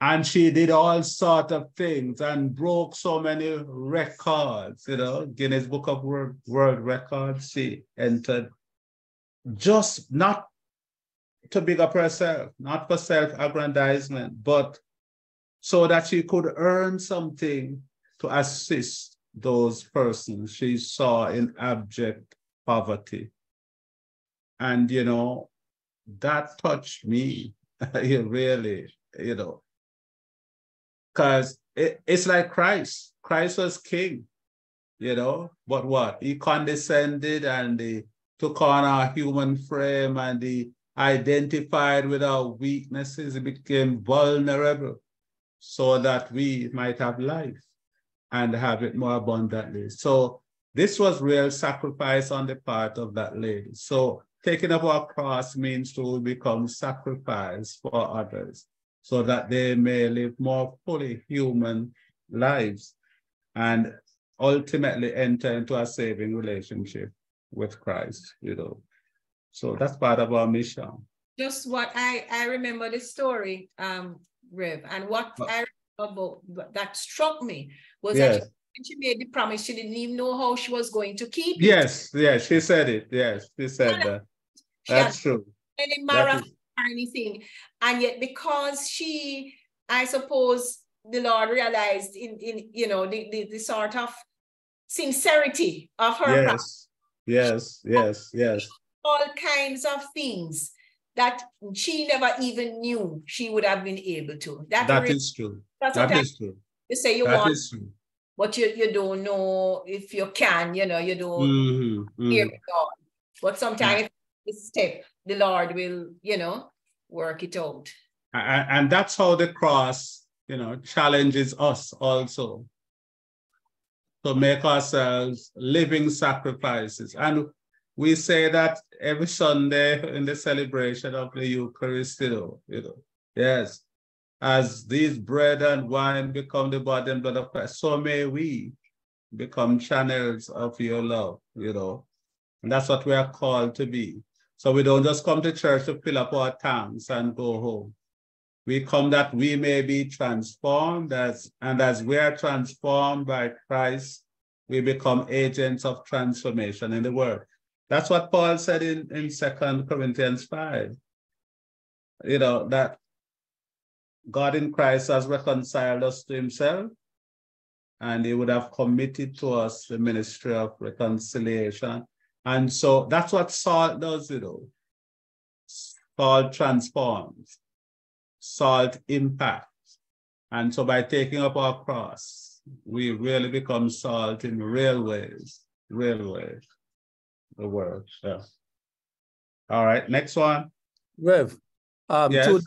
And she did all sort of things and broke so many records, you know, Guinness Book of World, World Records. She entered just not to big up herself, not for self-aggrandizement, but so that she could earn something to assist those persons she saw in abject poverty. And, you know, that touched me, [LAUGHS] really, you know, because it, it's like Christ. Christ was king, you know, but what? He condescended and he took on our human frame and he identified with our weaknesses. He became vulnerable so that we might have life and have it more abundantly. So this was real sacrifice on the part of that lady. So taking up our cross means to become sacrifice for others so that they may live more fully human lives and ultimately enter into a saving relationship with Christ, you know. So that's part of our mission. Just what I, I remember the story, um, Rev, and what I about that struck me was yes. that she made the promise, she didn't even know how she was going to keep it. Yes, yes, she said it. Yes, she said that. That's true. Any marathon or anything. And yet because she, I suppose the Lord realized in, in you know, the, the, the sort of sincerity of her. Yes, yes, yes, yes. All kinds of things that she never even knew she would have been able to. That, that really, is true. That is true. You say you that want, but you, you don't know if you can, you know, you don't mm-hmm, mm-hmm. hear God. But sometimes yeah. Step, the Lord will, you know, work it out. And, that's how the cross, you know, challenges us also to make ourselves living sacrifices. And we say that every Sunday in the celebration of the Eucharist, you know, you know. Yes. As these bread and wine become the body and blood of Christ, so may we become channels of your love, you know. And that's what we are called to be. So we don't just come to church to fill up our tanks and go home. We come that we may be transformed as and as we are transformed by Christ, we become agents of transformation in the world. That's what Paul said in, in 2 Corinthians 5. You know, that God in Christ has reconciled us to himself, and he would have committed to us the ministry of reconciliation. And so that's what salt does, you know. Salt transforms, salt impacts. And so by taking up our cross, we really become salt in real ways, real ways the world. Yeah. All right, next one. Rev, um, yes.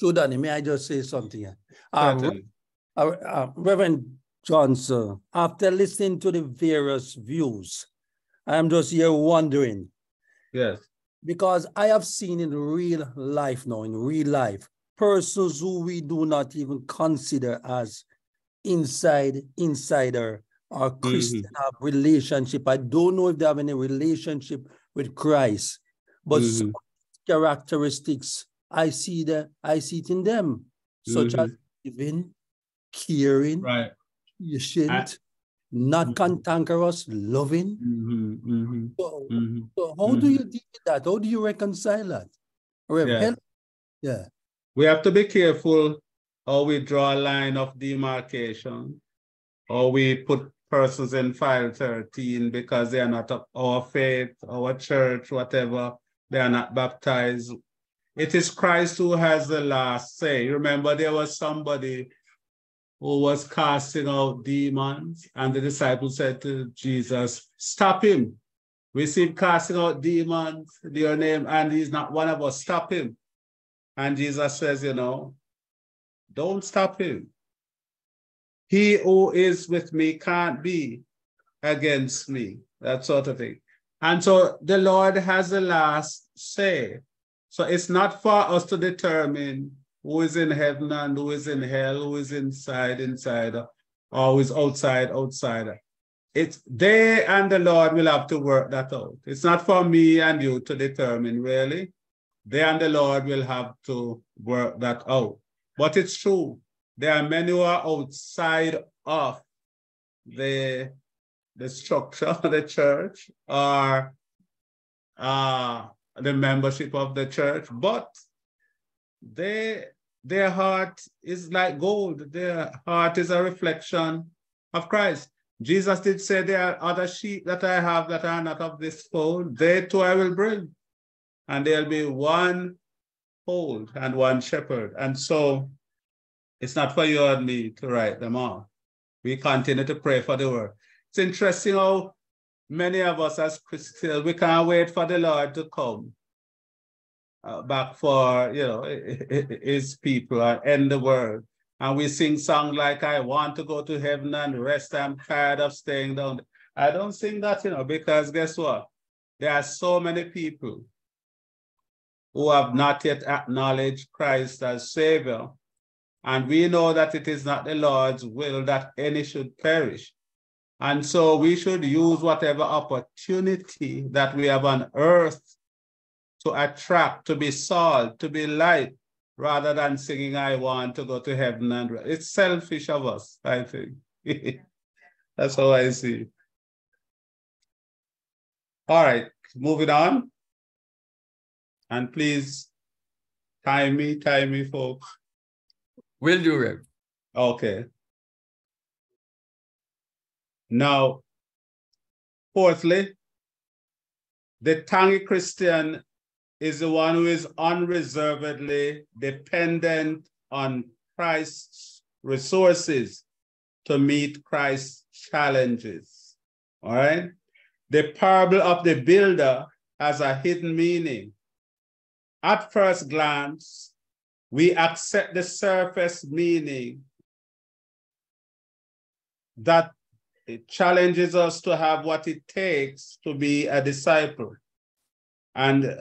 Jordan, may I just say something here? Um, uh, uh, Reverend Johnson, after listening to the various views, I'm just here wondering. Yes. Because I have seen in real life now, in real life, persons who we do not even consider as inside, insider, or Christian mm-hmm. have relationship. I don't know if they have any relationship with Christ, but mm-hmm. some characteristics I see that I see it in them, such mm-hmm. as giving, caring, right. patient, not mm-hmm. cantankerous, loving. Mm-hmm. Mm-hmm. So, so, how do you deal with that? How do you reconcile that? Yeah. yeah. We have to be careful how we draw a line of demarcation, or we put persons in file 13 because they are not of our faith, our church, whatever, they are not baptized. It is Christ who has the last say. Remember, there was somebody who was casting out demons, and the disciples said to Jesus, Stop him. We see him casting out demons, in your name, and he's not one of us. Stop him. And Jesus says, You know, don't stop him. He who is with me can't be against me, that sort of thing. And so the Lord has the last say. So it's not for us to determine who is in heaven and who is in hell, who is inside, inside, or who is outside, outside. It's they and the Lord will have to work that out. It's not for me and you to determine, really. They and the Lord will have to work that out. But it's true. There are many who are outside of the, the structure of the church or uh, the membership of the church, but they their heart is like gold. Their heart is a reflection of Christ. Jesus did say, There are other sheep that I have that are not of this fold. They too I will bring. And there'll be one fold and one shepherd. And so it's not for you and me to write them all. We continue to pray for the word. It's interesting how many of us as Christians, we can't wait for the Lord to come uh, back for, you know, his people and the world. And we sing songs like, I want to go to heaven and rest. I'm tired of staying down. I don't sing that, you know, because guess what? There are so many people who have not yet acknowledged Christ as Savior. And we know that it is not the Lord's will that any should perish. And so we should use whatever opportunity that we have on earth to attract, to be salt, to be light, rather than singing, I want to go to heaven. And it's selfish of us, I think. [LAUGHS] That's how I see it. All right, moving on. And please time me, time me, folks. Will do, Rev. Okay. Now, fourthly, the tangy Christian is the one who is unreservedly dependent on Christ's resources to meet Christ's challenges. All right? The parable of the builder has a hidden meaning. At first glance, we accept the surface meaning that it challenges us to have what it takes to be a disciple. And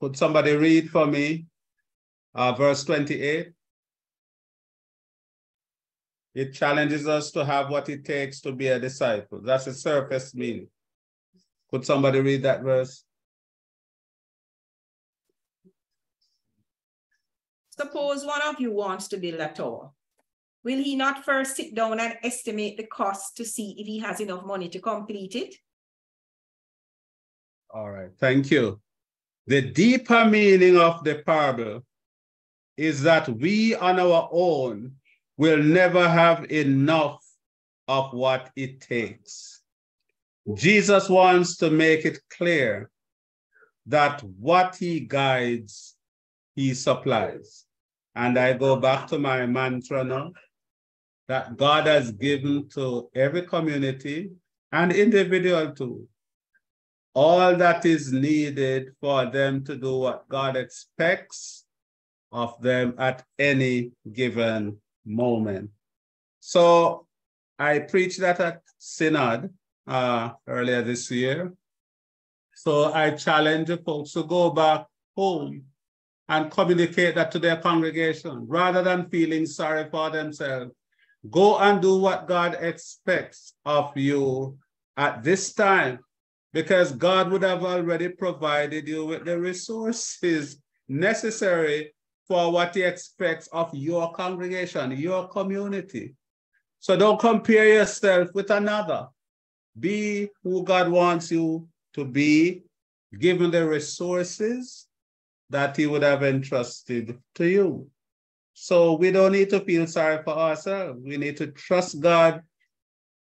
could somebody read for me uh, verse 28? It challenges us to have what it takes to be a disciple. That's a surface meaning. Could somebody read that verse? Suppose one of you wants to build a tower. Will he not first sit down and estimate the cost to see if he has enough money to complete it? All right, thank you. The deeper meaning of the parable is that we on our own will never have enough of what it takes. Jesus wants to make it clear that what he guides, he supplies. And I go back to my mantra now that God has given to every community and individual too. All that is needed for them to do what God expects of them at any given moment. So I preached that at Synod uh, earlier this year. So I challenge folks to go back home and communicate that to their congregation rather than feeling sorry for themselves. Go and do what God expects of you at this time because God would have already provided you with the resources necessary for what he expects of your congregation, your community. So don't compare yourself with another. Be who God wants you to be, given the resources that he would have entrusted to you. So we don't need to feel sorry for ourselves. We need to trust God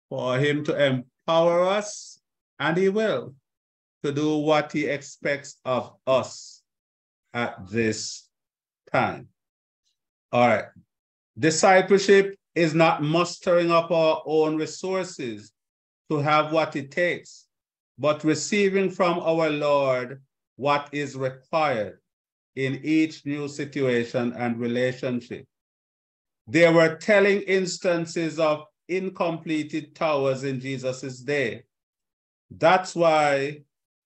for him to empower us, and he will, to do what he expects of us at this time. All right. Discipleship is not mustering up our own resources to have what it takes, but receiving from our Lord what is required in each new situation and relationship. There were telling instances of incompleted towers in Jesus' day. That's why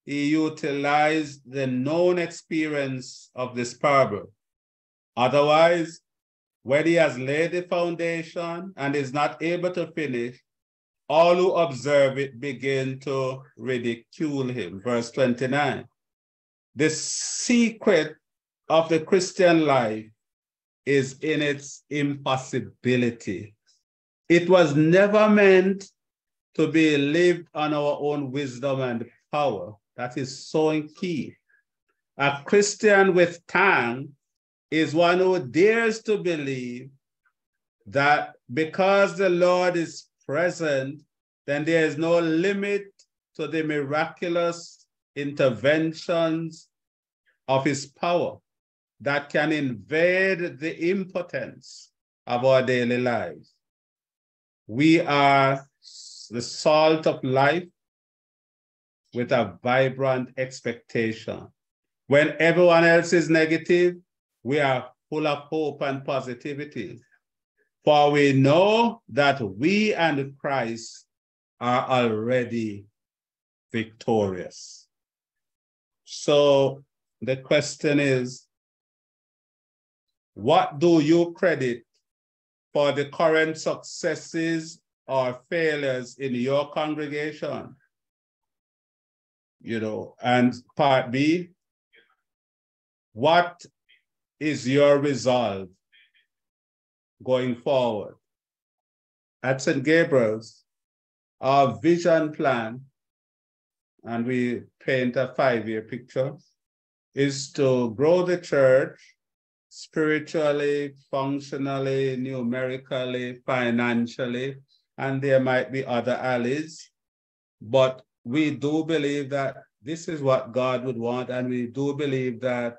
he utilized the known experience of this parable. Otherwise, when he has laid the foundation and is not able to finish, all who observe it begin to ridicule him. Verse 29. The secret of the Christian life is in its impossibility. It was never meant to be lived on our own wisdom and power. That is so key. A Christian with tongue is one who dares to believe that because the Lord is present, then there is no limit to the miraculous interventions of his power that can invade the impotence of our daily lives. We are the salt of life with a vibrant expectation. When everyone else is negative, we are full of hope and positivity. For we know that we and Christ are already victorious. So the question is, what do you credit for the current successes or failures in your congregation? You know, and part B, what is your resolve going forward? At St. Gabriel's, our vision plan, and we paint a five-year picture, is to grow the church spiritually, functionally, numerically, financially, and there might be other alleys. But we do believe that this is what God would want, and we do believe that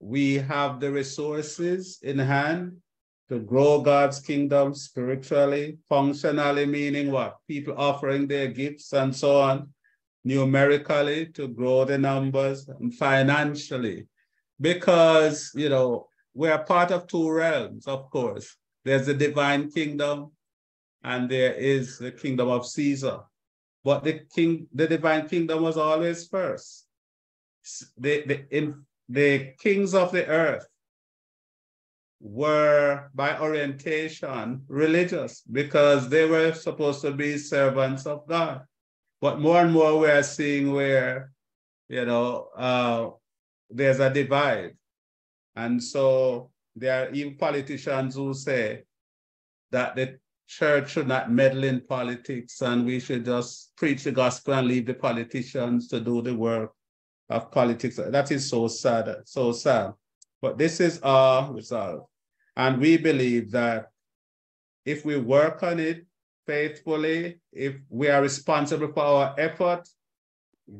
we have the resources in hand to grow God's kingdom spiritually, functionally, meaning what? People offering their gifts and so on, numerically to grow the numbers, and financially. Because, you know, we're part of two realms, of course. There's the divine kingdom, and there is the kingdom of Caesar. But the king, the divine kingdom was always first. The, the, in, the kings of the earth were by orientation religious because they were supposed to be servants of God. But more and more we are seeing where, you know, uh, there's a divide. And so there are even politicians who say that the church should not meddle in politics and we should just preach the gospel and leave the politicians to do the work of politics. That is so sad, so sad. But this is our resolve. And we believe that if we work on it faithfully, if we are responsible for our effort,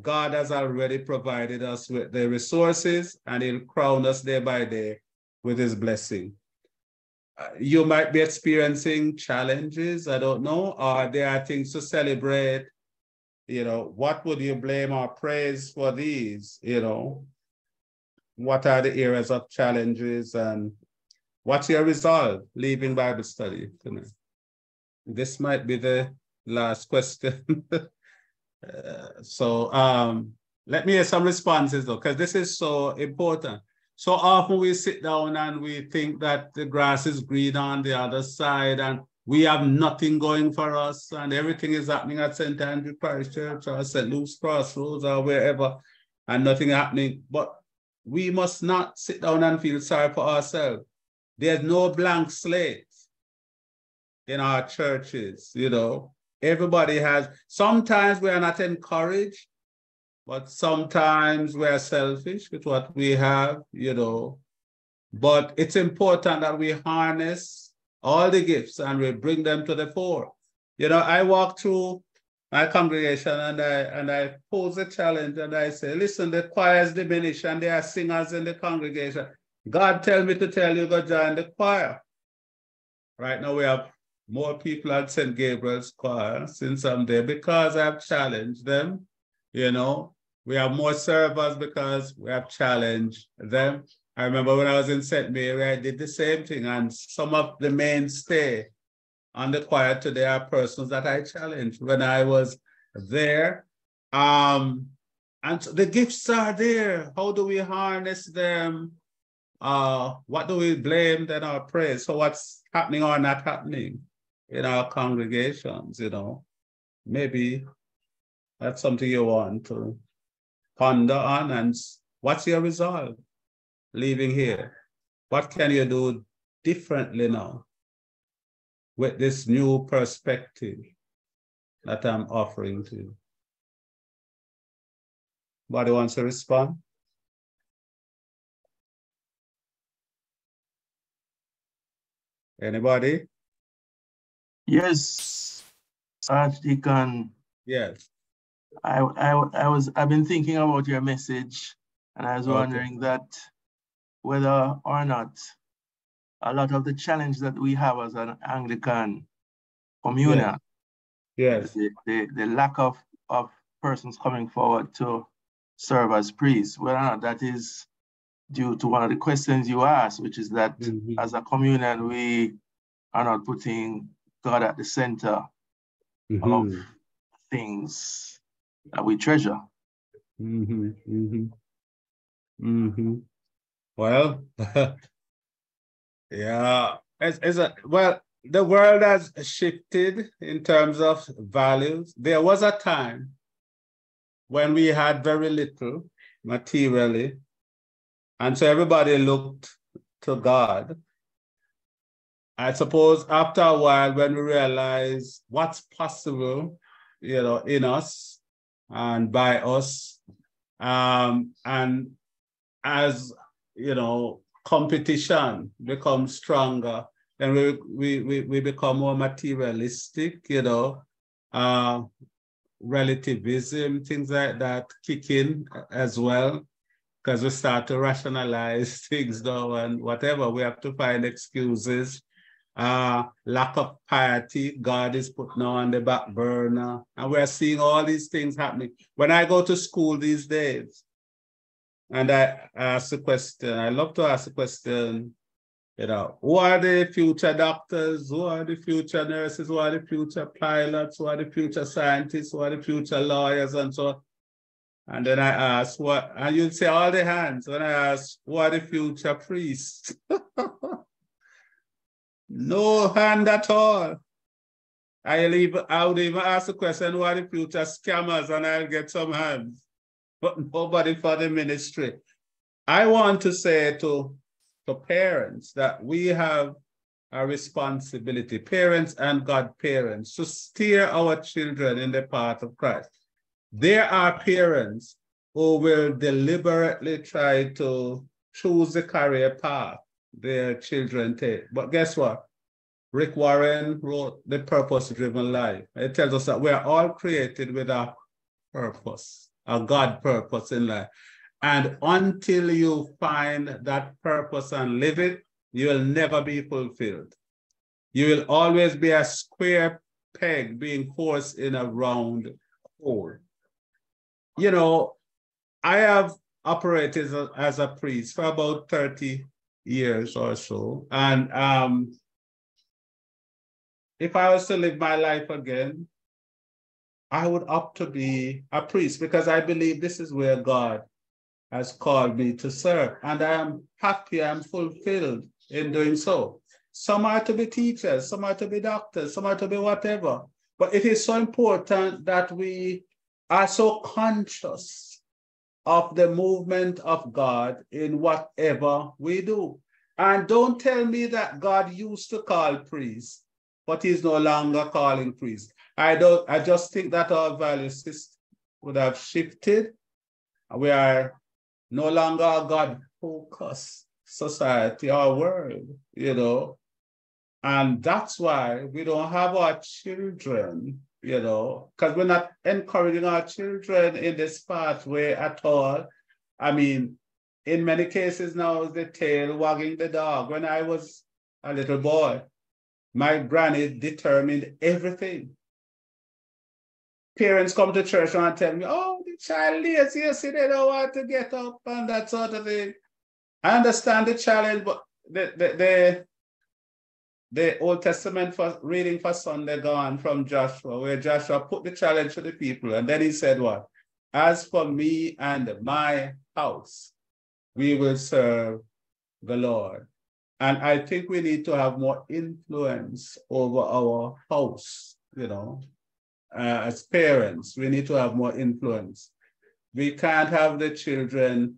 God has already provided us with the resources and he'll crown us day by day with his blessing. Uh, you might be experiencing challenges, I don't know, or there are things to celebrate. You know, what would you blame or praise for these? You know, what are the areas of challenges and What's your resolve leaving Bible study tonight? This might be the last question. [LAUGHS] uh, so um, let me hear some responses though, because this is so important. So often we sit down and we think that the grass is green on the other side and we have nothing going for us and everything is happening at St. Andrew Parish Church or St. Luke's Crossroads or wherever and nothing happening. But we must not sit down and feel sorry for ourselves. There's no blank slate in our churches, you know. Everybody has, sometimes we are not encouraged, but sometimes we are selfish with what we have, you know. But it's important that we harness all the gifts and we bring them to the fore. You know, I walk through my congregation and I and I pose a challenge and I say, listen, the choir is diminished and there are singers in the congregation. God tell me to tell you go join the choir. Right now we have more people at St. Gabriel's choir since I'm there because I've challenged them. You know, we have more servers because we have challenged them. I remember when I was in St. Mary, I did the same thing, and some of the mainstay on the choir today are persons that I challenged when I was there. Um, and the gifts are there. How do we harness them? uh, what do we blame then our praise? So what's happening or not happening in our congregations, you know? Maybe that's something you want to ponder on and what's your resolve leaving here? What can you do differently now with this new perspective that I'm offering to you? Anybody wants to respond? Anybody? Yes, Archdeacon. Yes. I, I, I was, I've been thinking about your message and I was Okay. wondering that whether or not a lot of the challenge that we have as an Anglican communion, Yes. the, the, the lack of, of persons coming forward to serve as priests, whether or not that is due to one of the questions you asked, which is that Mhm. as a communion, we are not putting God at the center of Mhm. things that we treasure. Mm-hmm, mm-hmm. Mm-hmm. Well, [LAUGHS] yeah, as, as a, well, the world has shifted in terms of values. There was a time when we had very little materially, and so everybody looked to God. I suppose after a while, when we realize what's possible, you know, in us and by us, um, and as you know, competition becomes stronger, then we we we, we become more materialistic, you know, uh, relativism, things like that kick in as well, because we start to rationalize [LAUGHS] things though and whatever. We have to find excuses. Uh, lack of piety, God is put now on the back burner, and we're seeing all these things happening. When I go to school these days, and I ask the question, I love to ask the question, you know, who are the future doctors? Who are the future nurses? Who are the future pilots? Who are the future scientists? Who are the future lawyers? And so on. And then I ask what, and you'd say all the hands. When I ask, who are the future priests? [LAUGHS] no hand at all. I'll even, I would even ask the question, who are the future scammers? And I'll get some hands, but nobody for the ministry. I want to say to, to parents that we have a responsibility, parents and godparents, to steer our children in the path of Christ. There are parents who will deliberately try to choose the career path their children take. But guess what? Rick Warren wrote The Purpose Driven Life. It tells us that we're all created with a purpose, a God purpose in life. And until you find that purpose and live it, you will never be fulfilled. You will always be a square peg being forced in a round hole. You know, I have operated as a, as a priest for about 30 years or so. And um, if I was to live my life again, I would opt to be a priest because I believe this is where God has called me to serve. And I am happy, I'm fulfilled in doing so. Some are to be teachers, some are to be doctors, some are to be whatever. But it is so important that we are so conscious of the movement of God in whatever we do. And don't tell me that God used to call priests, but he's no longer calling priests. I don't I just think that our value system would have shifted. We are no longer a God-focused society or world, you know. And that's why we don't have our children, you know, because we're not encouraging our children in this pathway at all. I mean, in many cases now, the tail wagging the dog. When I was a little boy, my granny determined everything. Parents come to church and tell me, oh, the child lazy, you see, they don't want to get up and that sort of thing. I understand the challenge, but the, the, the, the Old Testament for reading for Sunday gone from Joshua, where Joshua put the challenge to the people. And then he said, What? As for me and my house, we will serve the Lord. And I think we need to have more influence over our house, you know, uh, as parents, we need to have more influence. We can't have the children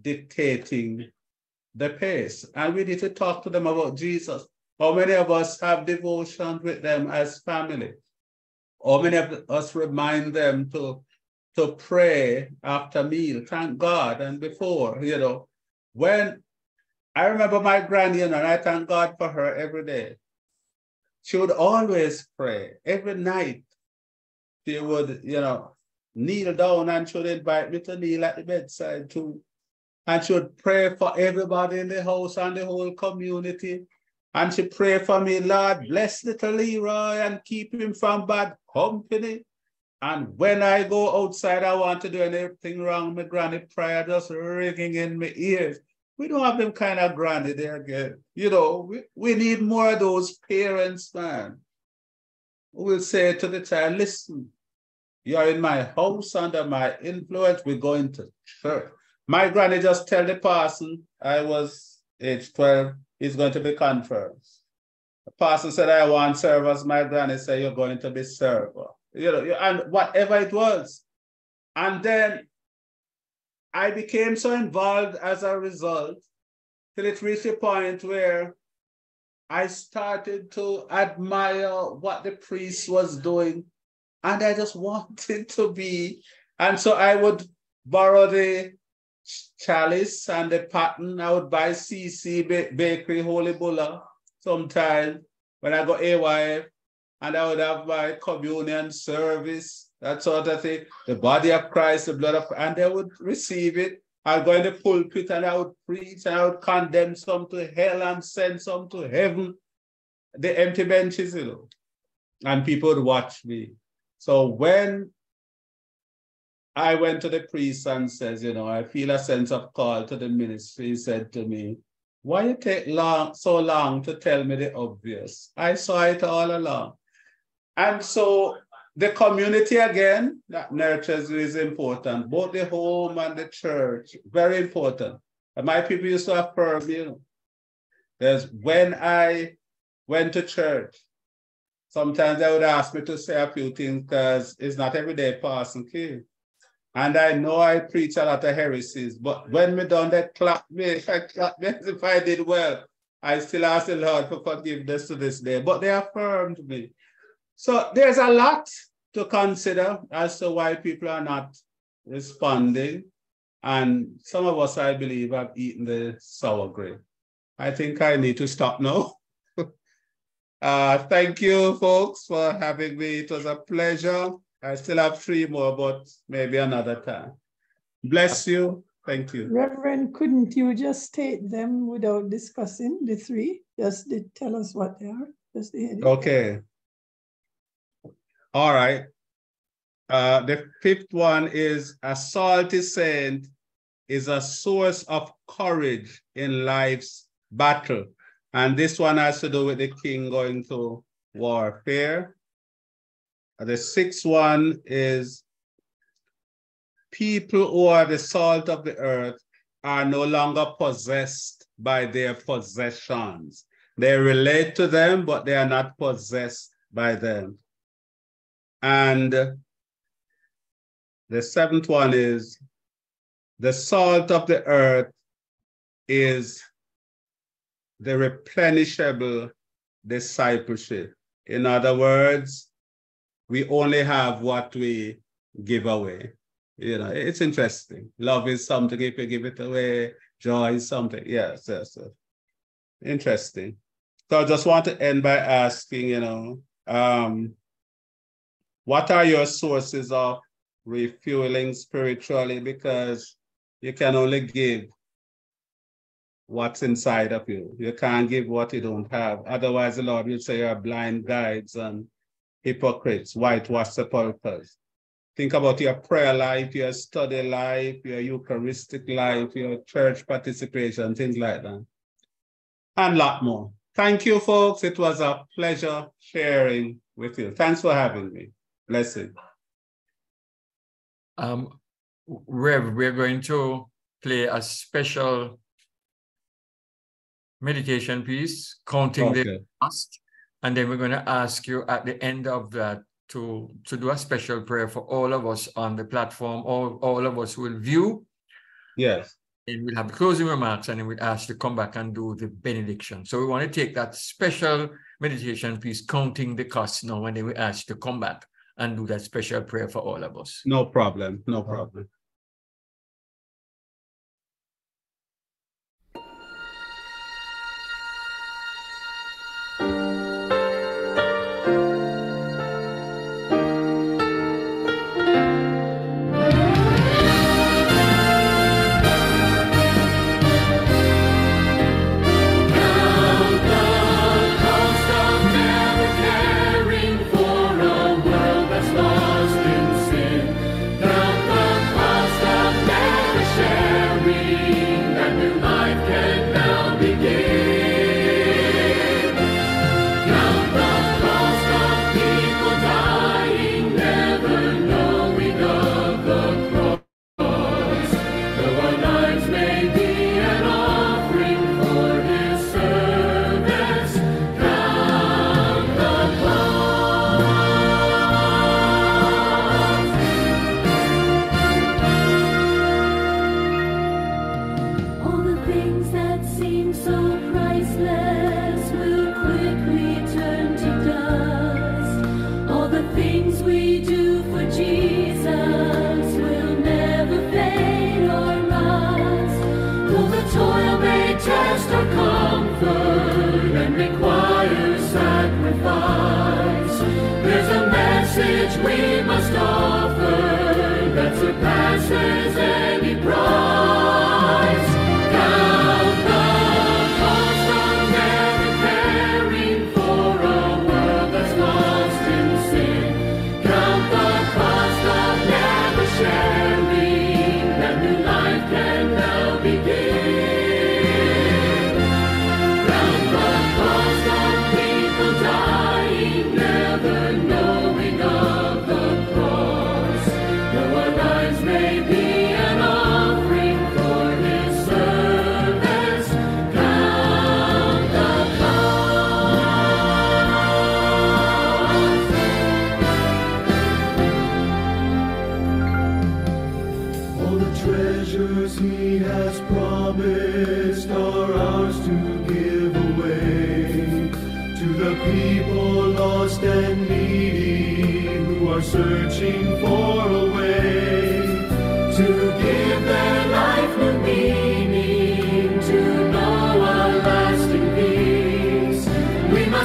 dictating the pace. And we need to talk to them about Jesus. How many of us have devotion with them as family? How many of us remind them to, to pray after meal, thank God, and before, you know, when I remember my granny, and I thank God for her every day. She would always pray every night. She would, you know, kneel down and she would invite me to kneel at the bedside too. And she would pray for everybody in the house and the whole community. And she prayed for me, Lord, bless little Leroy and keep him from bad company. And when I go outside, I want to do anything wrong. My granny prayer just ringing in my ears. We don't have them kind of granny there again. You know, we, we need more of those parents, man. Who will say to the child, listen, you're in my house under my influence. We're going to church. My granny just tell the person I was age 12, he's going to be confirmed. The pastor said, I want servers. My granny said, you're going to be server. You know, and whatever it was. And then I became so involved as a result till it reached a point where I started to admire what the priest was doing. And I just [LAUGHS] wanted to be. And so I would borrow the chalice and the paten. I would buy CC Bakery Holy Bulla sometime when I got AYF. And I would have my communion service, that sort of thing. The body of Christ, the blood of Christ, and they would receive it. I'd go in the pulpit and I would preach and I would condemn some to hell and send some to heaven. The empty benches, you know. And people would watch me. So when I went to the priest and says, you know, I feel a sense of call to the ministry. He said to me, why you take long so long to tell me the obvious? I saw it all along. And so the community again that nurtures is important, both the home and the church, very important. And my people used to affirm, you know, there's when I went to church, sometimes they would ask me to say a few things because it's not every day passing key. And I know I preach a lot of heresies, but when me done that clap me, I [LAUGHS] clap me if I did well. I still ask the Lord for forgiveness to this day, but they affirmed me. So there's a lot to consider as to why people are not responding. And some of us, I believe, have eaten the sour grape. I think I need to stop now. [LAUGHS] uh, thank you, folks, for having me. It was a pleasure. I still have three more, but maybe another time. Bless you. Thank you. Reverend, couldn't you just state them without discussing the three? Just tell us what they are. Just the heading. Okay. All right. Uh, the fifth one is a salty saint is a source of courage in life's battle. And this one has to do with the king going to warfare. The sixth one is people who are the salt of the earth are no longer possessed by their possessions. They relate to them, but they are not possessed by them. And the seventh one is the salt of the earth is the replenishable discipleship. In other words, we only have what we give away. You know, it's interesting. Love is something if you give it away. Joy is something. Yes, yes, yes. Interesting. So I just want to end by asking, you know, um, what are your sources of refueling spiritually? Because you can only give what's inside of you. You can't give what you don't have. Otherwise, the Lord will say you're blind guides and hypocrites, whitewashed sepulchres. Think about your prayer life, your study life, your Eucharistic life, your church participation, things like that, and a lot more. Thank you, folks. It was a pleasure sharing with you. Thanks for having me. Blessing. Um, Rev, we're going to play a special meditation piece, counting okay. the past. And then we're going to ask you at the end of that to, to do a special prayer for all of us on the platform. All, all of us will view. Yes. And we'll have the closing remarks and then we'll ask to come back and do the benediction. So we want to take that special meditation piece, counting the cost now, and then we ask to come back and do that special prayer for all of us. No problem. No problem.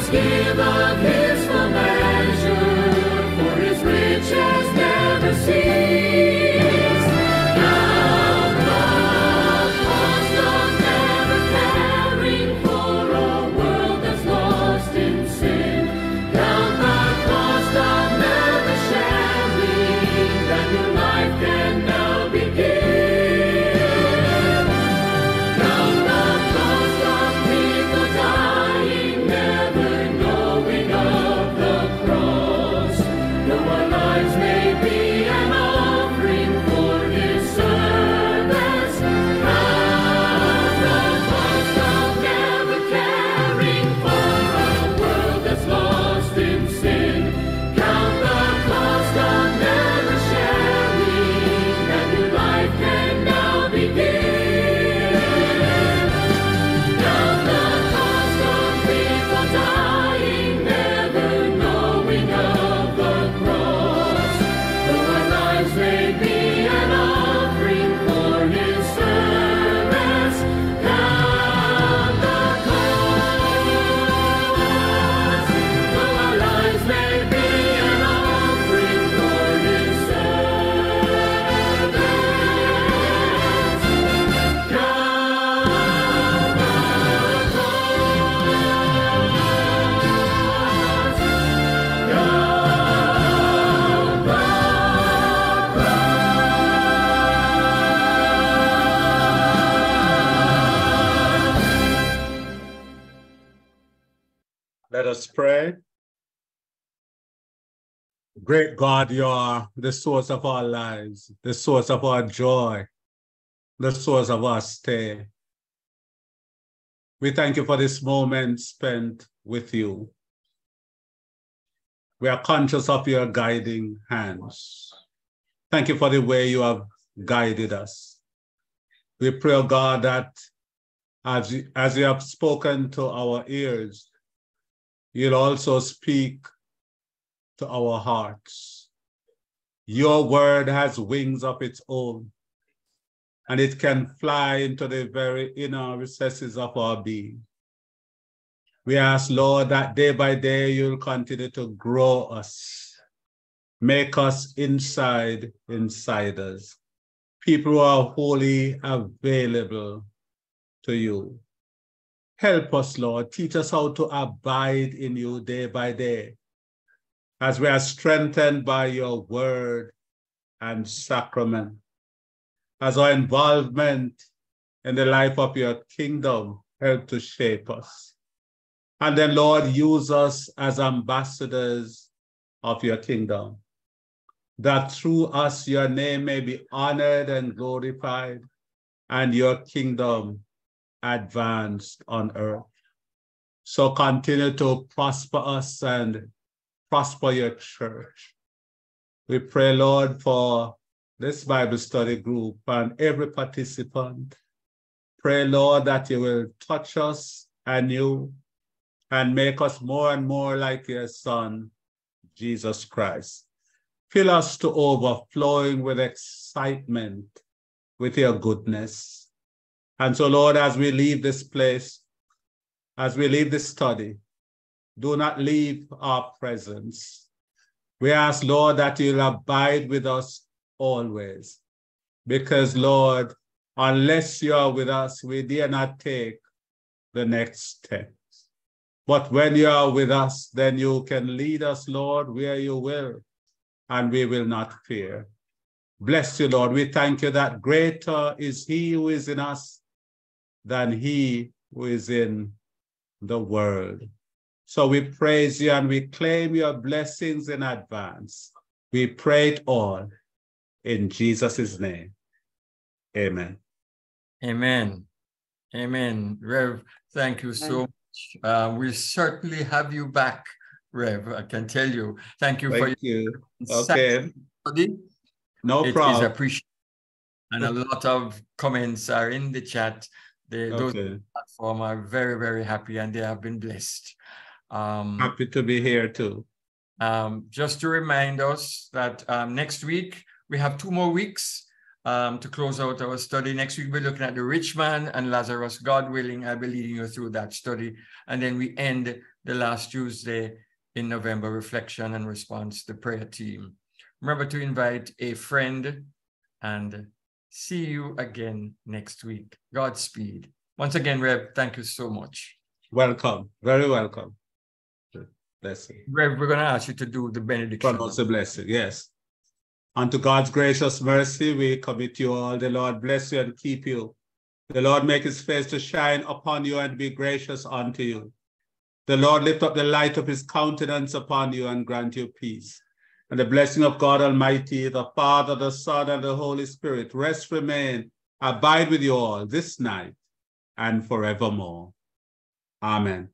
give of him. pray. Great God, you are the source of our lives, the source of our joy, the source of our stay. We thank you for this moment spent with you. We are conscious of your guiding hands. Thank you for the way you have guided us. We pray, oh God, that as you, as you have spoken to our ears, you'll also speak to our hearts. Your word has wings of its own, and it can fly into the very inner recesses of our being. We ask, Lord, that day by day you'll continue to grow us, make us inside insiders, people who are wholly available to you. Help us, Lord. Teach us how to abide in you day by day as we are strengthened by your word and sacrament, as our involvement in the life of your kingdom help to shape us. And then, Lord, use us as ambassadors of your kingdom, that through us your name may be honored and glorified, and your kingdom advanced on earth. So continue to prosper us and prosper your church. We pray, Lord, for this Bible study group and every participant. Pray, Lord, that you will touch us anew and make us more and more like your Son, Jesus Christ. Fill us to overflowing with excitement with your goodness. And so, Lord, as we leave this place, as we leave this study, do not leave our presence. We ask, Lord, that you'll abide with us always. Because, Lord, unless you are with us, we dare not take the next step. But when you are with us, then you can lead us, Lord, where you will, and we will not fear. Bless you, Lord. We thank you that greater is he who is in us than he who is in the world. So we praise you and we claim your blessings in advance. We pray it all in Jesus' name. Amen. Amen. Amen. Rev, thank you so much. Uh, we certainly have you back, Rev. I can tell you. Thank you for Thank you. your Okay. study. No It is problem. appreciated. And a lot of comments are in the chat. They, those platform are very, very happy and they have been blessed. Um, Happy to be here too. um, just to remind us that um, next week we have two more weeks um, to close out our study. Next week we're looking at the rich man and Lazarus. God willing, I'll be leading you through that study, and then we end the last Tuesday in November reflection and response the prayer team. Remember to invite a friend, and see you again next week. Godspeed. Once again, Rev, thank you so much. Welcome. Very welcome. Blessing. Rev, we're going to ask you to do the benediction. Pronounce a blessing. Yes. Unto God's gracious mercy, we commit you all. The Lord bless you and keep you. The Lord make his face to shine upon you and be gracious unto you. The Lord lift up the light of his countenance upon you and grant you peace. And the blessing of God Almighty, the Father, the Son, and the Holy Spirit rest, remain, abide with you all this night and forevermore. Amen.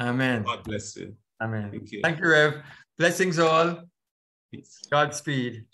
Amen. God bless you. Amen. Thank you. Thank you, Rev. Blessings all. Peace. Godspeed.